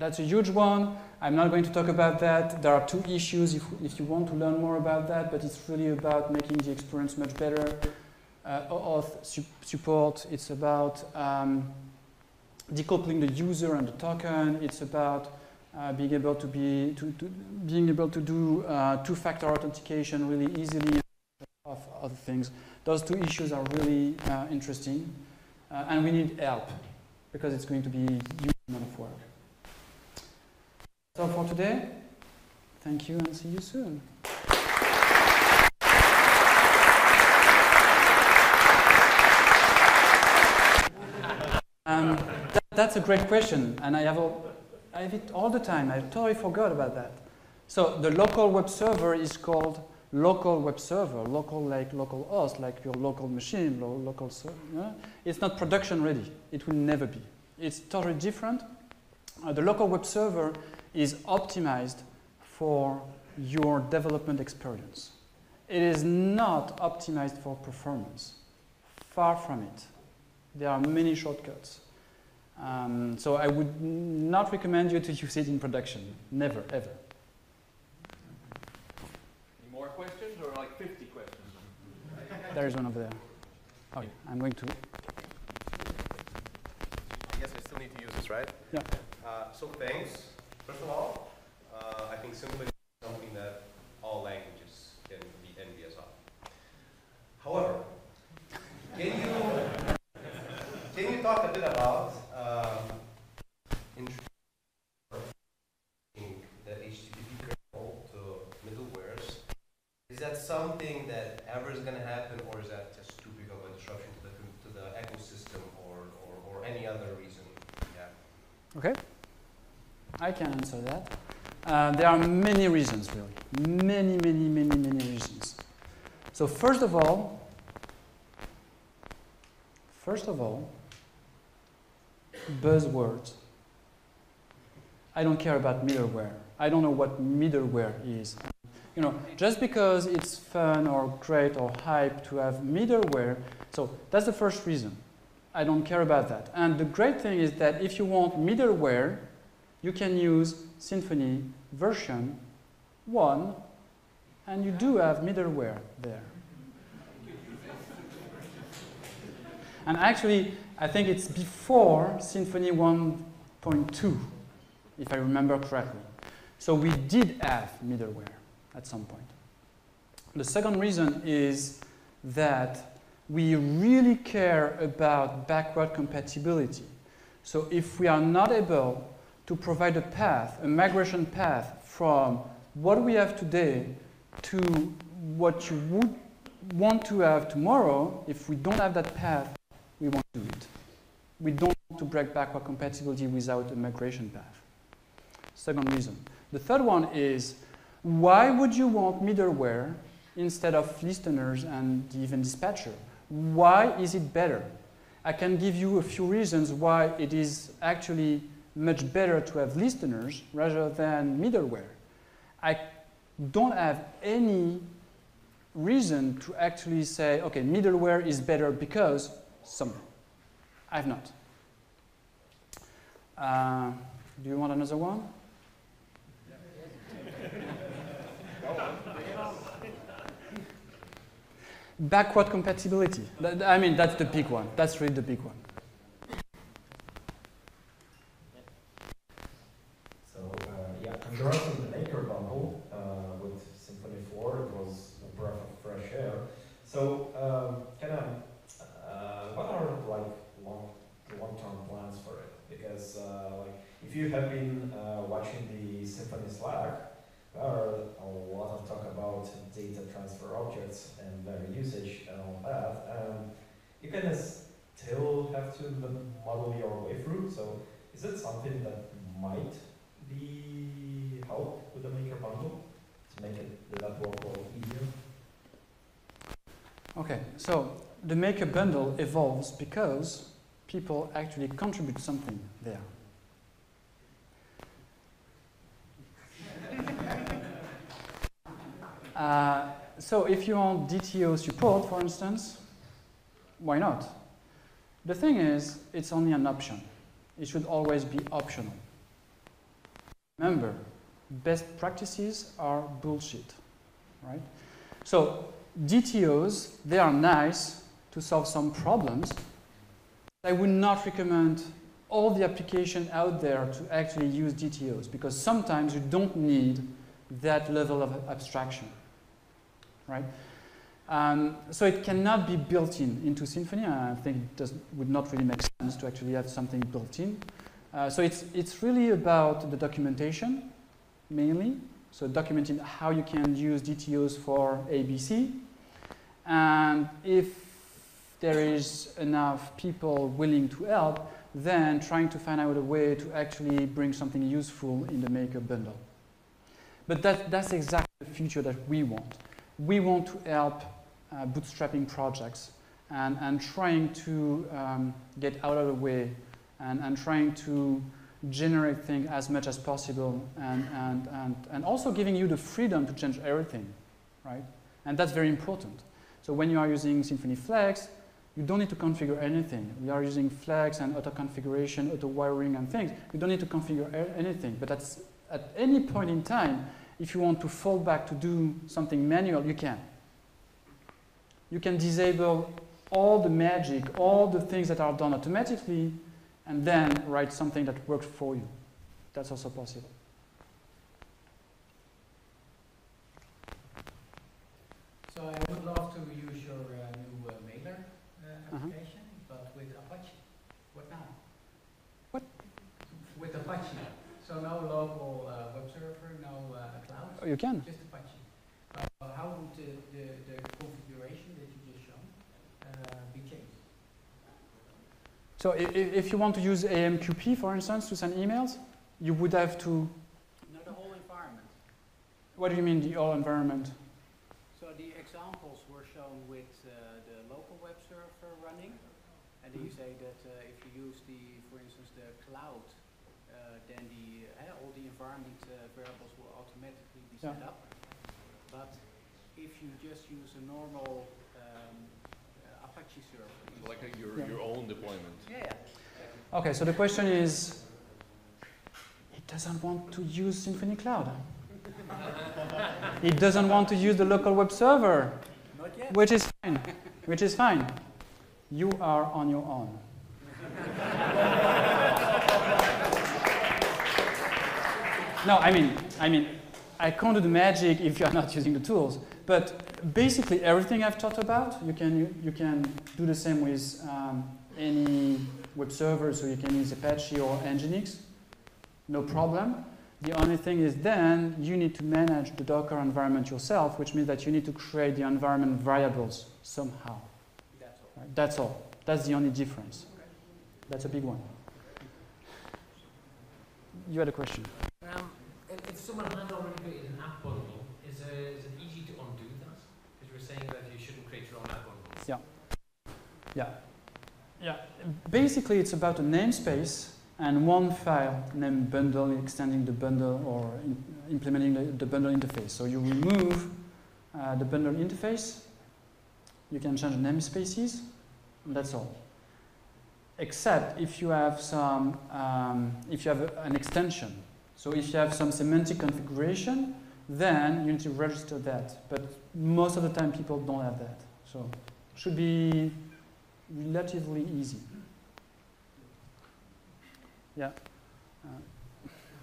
That's a huge one. I'm not going to talk about that. There are two issues if, if you want to learn more about that, but it's really about making the experience much better. Uh, OAuth su- support, it's about um, decoupling the user and the token. It's about uh, being able to be to, to being able to do uh, two-factor authentication really easily of other things. Those two issues are really uh, interesting, uh, and we need help because it's going to be a huge amount of work. So for today, thank you and see you soon. Um, that, that's a great question, and I have, all, I have it all the time. I totally forgot about that. So the local web server is called local web server, local like local host, like your local machine, lo- local server. yeah? It's not production ready. It will never be. It's totally different. Uh, the local web server is optimized for your development experience. It is not optimized for performance. Far from it. There are many shortcuts. Um, so I would not recommend you to use it in production. Never, ever. Any more questions or like 50 questions? There is one over there. Okay, I'm going to. I guess I still need to use this, right? Yeah. Uh, so thanks. First of all, uh, I think Symfony is something that all languages can be envious of. However, can you can you talk a bit about um, introducing the HTTP kernel to middlewares? Is that something that ever is going to happen, or is that just too big of a disruption to the to the ecosystem, or, or, or any other reason? Yeah. Okay. I can answer that. Uh, there are many reasons, really. Many, many, many, many reasons. So, first of all, first of all, buzzwords. I don't care about middleware. I don't know what middleware is. You know, just because it's fun or great or hype to have middleware, so that's the first reason. I don't care about that. And the great thing is that if you want middleware, you can use Symfony version 1, and you do have middleware there. And actually, I think it's before Symfony 1.2, if I remember correctly. So we did have middleware at some point. The second reason is that we really care about backward compatibility. So if we are not able to provide a path, a migration path from what we have today to what you would want to have tomorrow, if we don't have that path, we won't do it. We don't want to break backward compatibility without a migration path. Second reason. The third one is why would you want middleware instead of listeners and event dispatcher? Why is it better? I can give you a few reasons why it is actually much better to have listeners rather than middleware. I don't have any reason to actually say, okay, middleware is better because something. I have not. Uh, do you want another one? Backward compatibility. I mean, that's the big one. That's really the big one. So uh, congrats on the Maker bundle uh, with Symfony 4. It was a breath of fresh air. So um, kind of, uh, what are like long, long-term plans for it? Because uh, like if you have been uh, watching the Symfony Slack, there are a lot of talk about data transfer objects and their usage and all that. And you of still have to model your way through. So is it something that might be help with the maker bundle to make it network a easier? Okay, so the maker bundle evolves because people actually contribute something there. [LAUGHS] Uh, so if you want DTO support, for instance, why not? The thing is, it's only an option. It should always be optional. Remember, best practices are bullshit, right? So DTOs, they are nice to solve some problems. I would not recommend all the application out there to actually use DTOs because sometimes you don't need that level of abstraction, right? Um, so it cannot be built in into Symfony. I think it does, would not really make sense to actually have something built in. Uh, so it's, it's really about the documentation, mainly. So documenting how you can use DTOs for ABC. And if there is enough people willing to help, then trying to find out a way to actually bring something useful in the Maker bundle. But that, that's exactly the future that we want. We want to help uh, bootstrapping projects and, and trying to um, get out of the way and, and trying to generate things as much as possible and, and, and, and also giving you the freedom to change everything, right? And that's very important. So when you are using Symfony Flex, you don't need to configure anything. We are using Flex and auto configuration, auto wiring and things. You don't need to configure anything. But that's, at any point in time, if you want to fall back to do something manual, you can. You can disable all the magic, all the things that are done automatically, and then write something that works for you. That's also possible. So I would love to use your uh, new uh, mailer uh, application, but with Apache. What now? What? With Apache. So no local uh, web server, no uh, cloud, Oh, you can. just Apache. How would the, the, the configuration that you just shown uh, be changed? So if, if you want to use AMQP, for instance, to send emails, you would have to. No, the whole environment. What do you mean, the whole environment? So the examples were shown with uh, the local web server running, and then you say that uh, if you use the, for instance, the cloud, uh, then the uh, all the environment uh, variables will automatically be set Yeah. up. But if you just use a normal um, uh, Apache server, So like a, your, Yeah. your own deployment. yeah, yeah. Okay, so the question is, it doesn't want to use Symfony Cloud. [LAUGHS] it doesn't want to use the local web server, not yet. which is fine. Which is fine. You are on your own. [LAUGHS] no, I mean, I mean, I can't do the magic if you are not using the tools. But basically, everything I've talked about, you can you, you can do the same with um, any web server. So you can use Apache or Nginx, no problem. The only thing is then you need to manage the Docker environment yourself, which means that you need to create the environment variables somehow. That's all. Right? That's all. That's the only difference. That's a big one. You had a question. Um, if, someone had already created an app bundle, is, it is it easy to undo that? Because you were saying that you shouldn't create your own app bundles. Yeah. Yeah. Yeah. Basically, it's about a namespace and one file named bundle, extending the bundle or in, implementing the, the bundle interface. So you remove uh, the bundle interface. You can change namespaces. That's all. Except if you have some, um, if you have a- an extension. So if you have some semantic configuration, then you need to register that. But most of the time, people don't have that. So should be relatively easy. Yeah. Uh,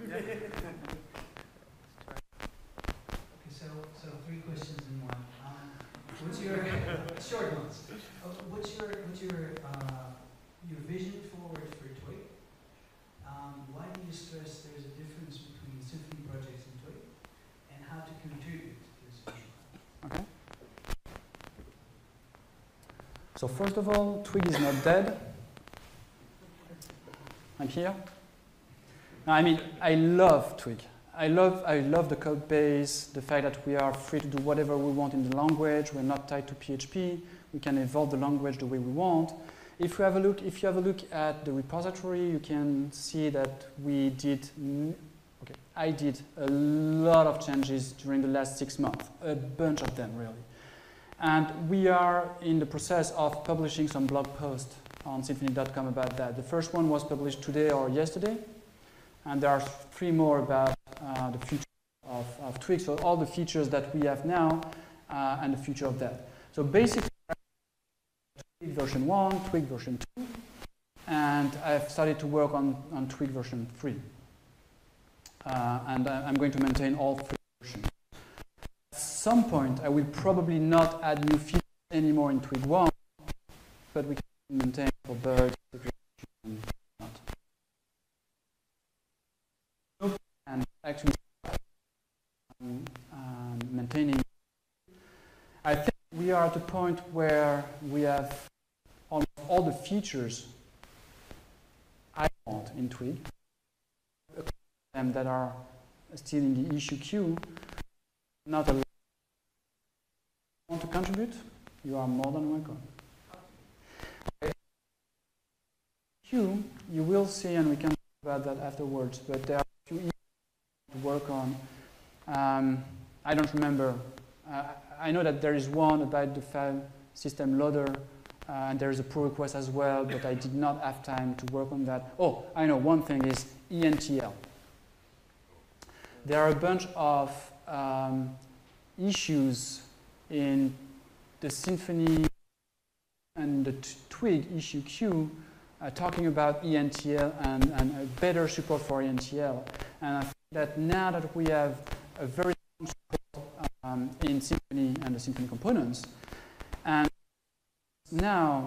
Okay, so, so three questions in one. Um, what's your, short ones. Uh, what's your, what's your, uh, your vision forward for Twig? Um, why do you stress there's a difference between Symfony projects and Twig? And how to contribute to this vision? okay. So first of all, Twig is not dead. I'm here. I mean, I love Twig. I love, I love the code base, the fact that we are free to do whatever we want in the language. We're not tied to PHP. We can evolve the language the way we want. If you have a look, if you have a look at the repository, you can see that we did, okay, I did a lot of changes during the last six months, a bunch of them really. And we are in the process of publishing some blog posts on symfony.com about that. The first one was published today or yesterday, and there are three more about uh, the future of, of Twig, so all the features that we have now uh, and the future of that. So basically, Twig version 1, Twig version 2, and I've started to work on, on Twig version 3. Uh, and I'm going to maintain all three versions. Some point, I will probably not add new features anymore in Twig 1, but we can maintain for bugs, and not. And actually, um, um, maintaining. I think we are at a point where we have almost all the features I want in Twig, them that are still in the issue queue, not a. Want to contribute? You are more than welcome. Queue, you will see, and we can talk about that afterwards, but there are a few to work on. Um, I don't remember. Uh, I know that there is one about the file system loader, uh, and there is a pull request as well, but I did not have time to work on that. Oh, I know one thing is intl. There are a bunch of um, issues in the Symfony and the Twig issue queue uh, talking about intl and, and better support for intl. And I think that now that we have a very strong support um, in Symfony and the Symfony components, and now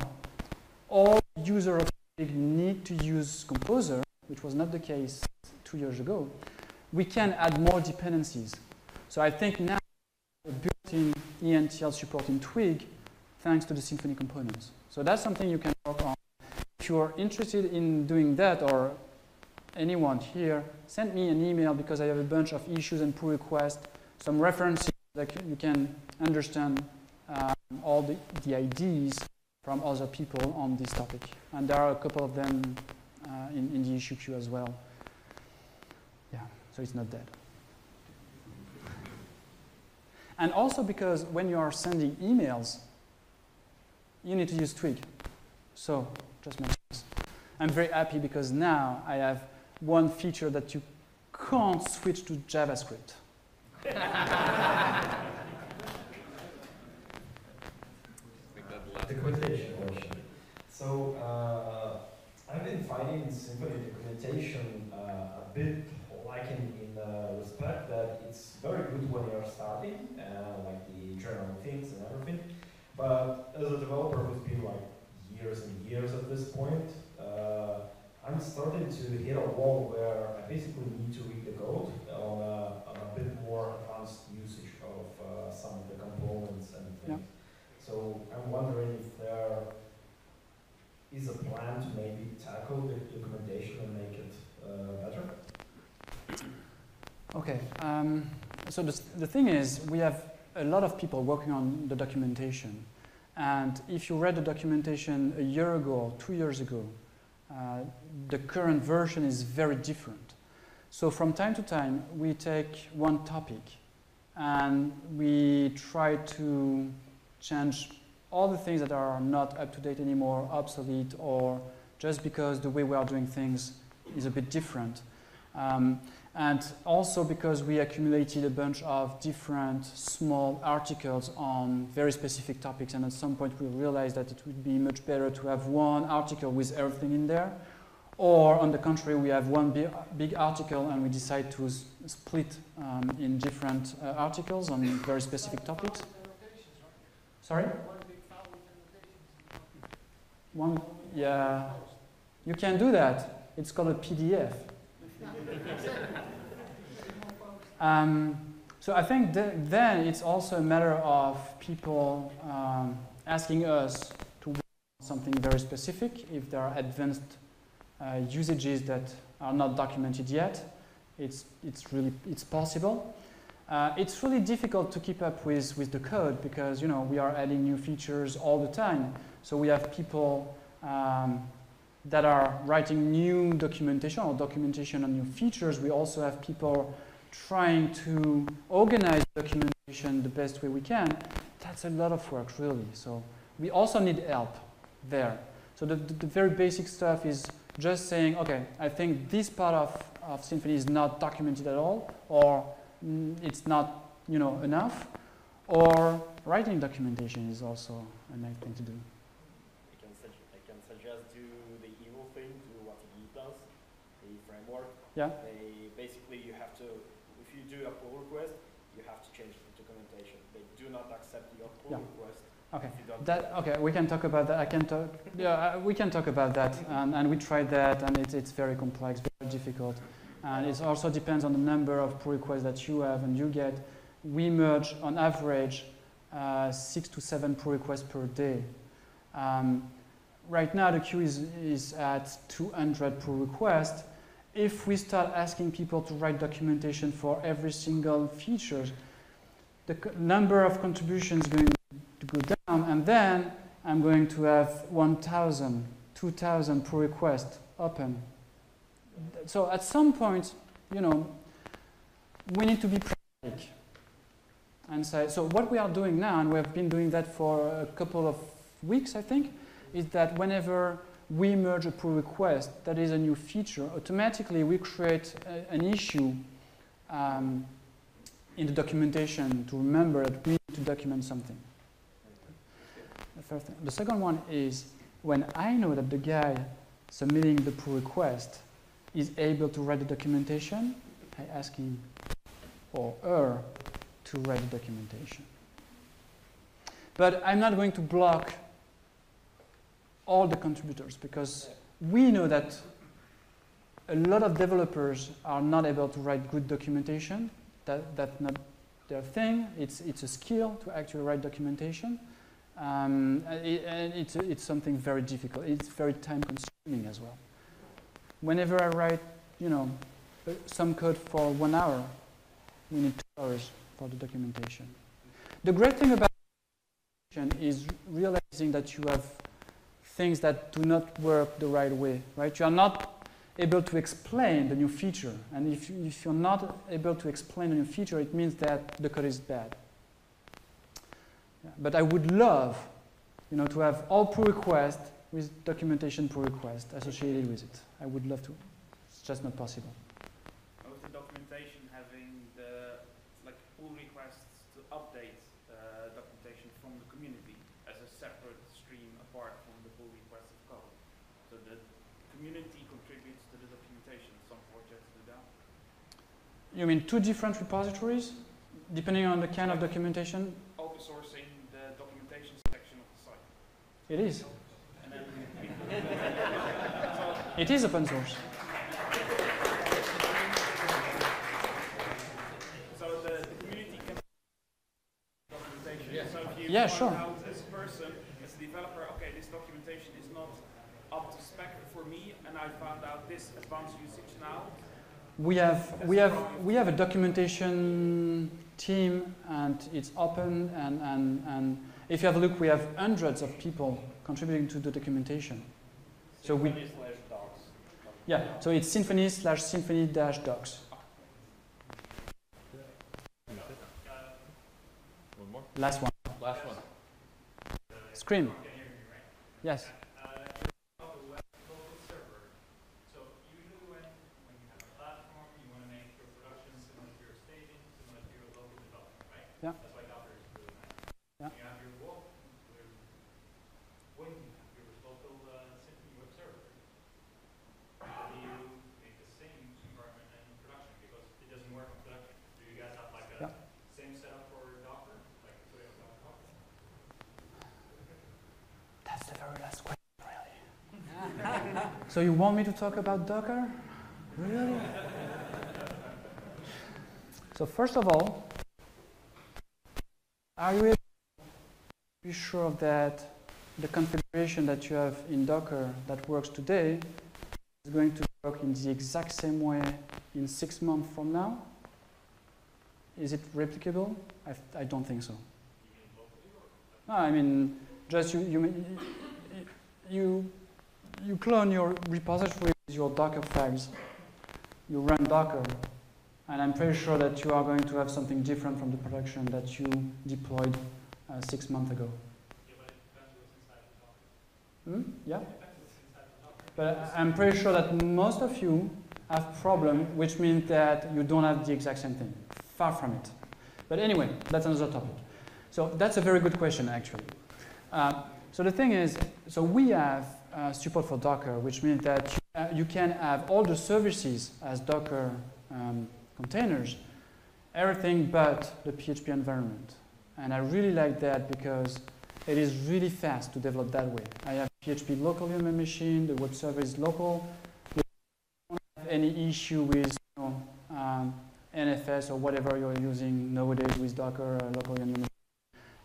all users of Twig need to use Composer, which was not the case two years ago, we can add more dependencies. So I think now built-in intl support in Twig thanks to the Symfony components. So that's something you can work on. If you're interested in doing that or anyone here, send me an email because I have a bunch of issues and pull requests, some references that you can understand um, all the, the ideas from other people on this topic. And there are a couple of them uh, in, in the issue queue as well. Yeah, so it's not dead. And also because when you are sending emails, you need to use Twig. So just makes sense. I'm very happy because now I have one feature that you can't switch to JavaScript. The quotation. So uh, I've been finding Symfony documentation uh, a bit like in, in uh, respect that it's very good when you're starting, uh, like the general things and everything. But as a developer who's been like years and years at this point, uh, I'm starting to hit a wall where I basically need to read the code on a, on a bit more advanced usage of uh, some of the components and things. Yeah. So I'm wondering if there is a plan to maybe tackle the documentation and make it uh, better? Okay, um, so the, the thing is, we have a lot of people working on the documentation. And if you read the documentation a year ago or two years ago, uh, the current version is very different. So from time to time, we take one topic and we try to change all the things that are not up to date anymore, obsolete, or just because the way we are doing things is a bit different. Um, and also because we accumulated a bunch of different small articles on very specific topics, and at some point we realized that it would be much better to have one article with everything in there, or on the contrary, we have one big, big article and we decide to split um, in different uh, articles on very specific topics. Sorry? One, yeah, you can do that. It's called a PDF. Um, so I think th- then it's also a matter of people um, asking us to work on something very specific. If there are advanced uh, usages that are not documented yet, it's, it's really it's possible. Uh, it's really difficult to keep up with, with the code because you know we are adding new features all the time. So we have people um, that are writing new documentation or documentation on new features. We also have people trying to organize documentation the best way we can. That's a lot of work, really. So we also need help there. So the, the, the very basic stuff is just saying, okay, I think this part of, of Symfony is not documented at all, or mm, it's not, you know, enough, or writing documentation is also a nice thing to do. I can, sug- I can suggest do the evil thing, do what he does, the framework. Yeah. They basically you have to, if you do a pull request, you have to change the documentation. They do not accept your pull Yeah. request Okay. if you don't. do That, okay, we can talk about that. I can talk, yeah, uh, we can talk about that. [LAUGHS] And, and we tried that, and it's, it's very complex, very difficult. And it also depends on the number of pull requests that you have and you get. We merge, on average, uh, six to seven pull requests per day. Um, right now, the queue is, is at 200 pull requests. If we start asking people to write documentation for every single feature, the number of contributions going to go down, and then I'm going to have 1,000, 2,000 pull requests open. So at some point, you know, we need to be pragmatic and say, so what we are doing now, and we have been doing that for a couple of weeks, I think, is that whenever we merge a pull request that is a new feature, automatically we create a, an issue um, in the documentation to remember that we need to document something. The first thing. The second one is when I know that the guy submitting the pull request is able to write the documentation, I ask him or her to write the documentation. But I'm not going to block all the contributors because we know that a lot of developers are not able to write good documentation. That, that's not their thing. It's, it's a skill to actually write documentation. Um, and it, and it's, it's something very difficult. It's very time consuming as well. Whenever I write, you know, some code for one hour, we need two hours for the documentation. The great thing about documentation is realizing that you have things that do not work the right way, right? You are not able to explain the new feature. And if, if you're not able to explain the new feature, it means that the code is bad. Yeah, But I would love, you know, to have all pull requests with documentation pull request associated with it. I would love to. It's just not possible. With the documentation having the like pull requests to update uh, documentation from the community as a separate stream apart from the pull request of code. So the community contributes to the documentation. Some projects do that. You mean two different repositories, depending on the kind of documentation? Open sourcing the documentation section of the site. It is. it is open source. so the, the community can documentation. So if you Yeah, find sure. out as a person, as a developer, okay, this documentation is not up to spec for me, and I found out this advanced usage now. We have we have we have a documentation team, and it's open. And, and, and if you have a look, we have hundreds of people contributing to the documentation. So we slash docs. yeah. So it's Symfony slash Symfony dash docs. One more? Last one. Last one. Scream. Yes. So usually when, when you have a platform, you want to make your production similar to your staging, similar to your local development, right? Yeah. That's why Docker is really nice. Yeah. You have your wall, your, when you have your local uh, Symfony web server, how do you make the same environment in production? Because it doesn't work in production. Do you guys have like a Yeah. same setup for Docker, like put it on Docker? That's the very last question, really. So you want me to talk about Docker? Really? so first of all, are you be sure that the configuration that you have in Docker that works today is going to work in the exact same way in six months from now? Is it replicable? I, I don't think so. No, I mean, just you, you, you, you clone your repository with your Docker files. You run Docker, and I'm pretty sure that you are going to have something different from the production that you deployed uh, six months ago. Hmm? Yeah? But I'm pretty sure that most of you have problem, which means that you don't have the exact same thing. Far from it. But anyway, that's another topic. So that's a very good question, actually. Uh, so the thing is, so we have uh, support for Docker, which means that you, uh, you can have all the services as Docker um, containers, everything but the PHP environment. And I really like that because it is really fast to develop that way. I have PHP locally on my machine, the web server is local. You don't have any issue with you know, um, NFS or whatever you're using nowadays with Docker uh, locally on your machine.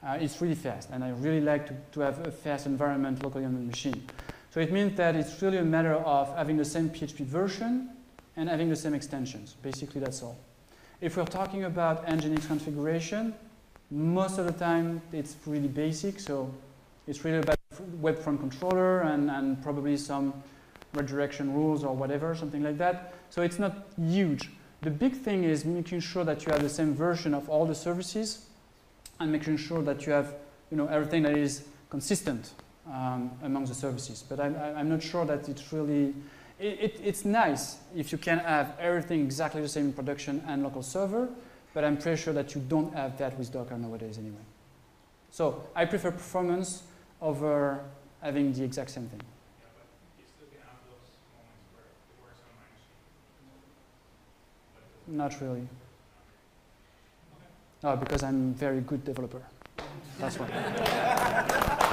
Uh, it's really fast, and I really like to, to have a fast environment locally on the machine. So it means that it's really a matter of having the same PHP version and having the same extensions. Basically, that's all. If we're talking about Nginx configuration, most of the time it's really basic, so it's really about web front controller and, and probably some redirection rules or whatever, something like that. So it's not huge. The big thing is making sure that you have the same version of all the services and making sure that you have you know, everything that is consistent um, among the services. But I'm, I'm not sure that it's really, it, it, it's nice if you can have everything exactly the same in production and local server, but I'm pretty sure that you don't have that with Docker nowadays anyway. So I prefer performance over having the exact same thing. Yeah, but you still can have those moments where it works on my machine. But it doesn't- really. Oh, because I'm a very good developer. That's why. [LAUGHS]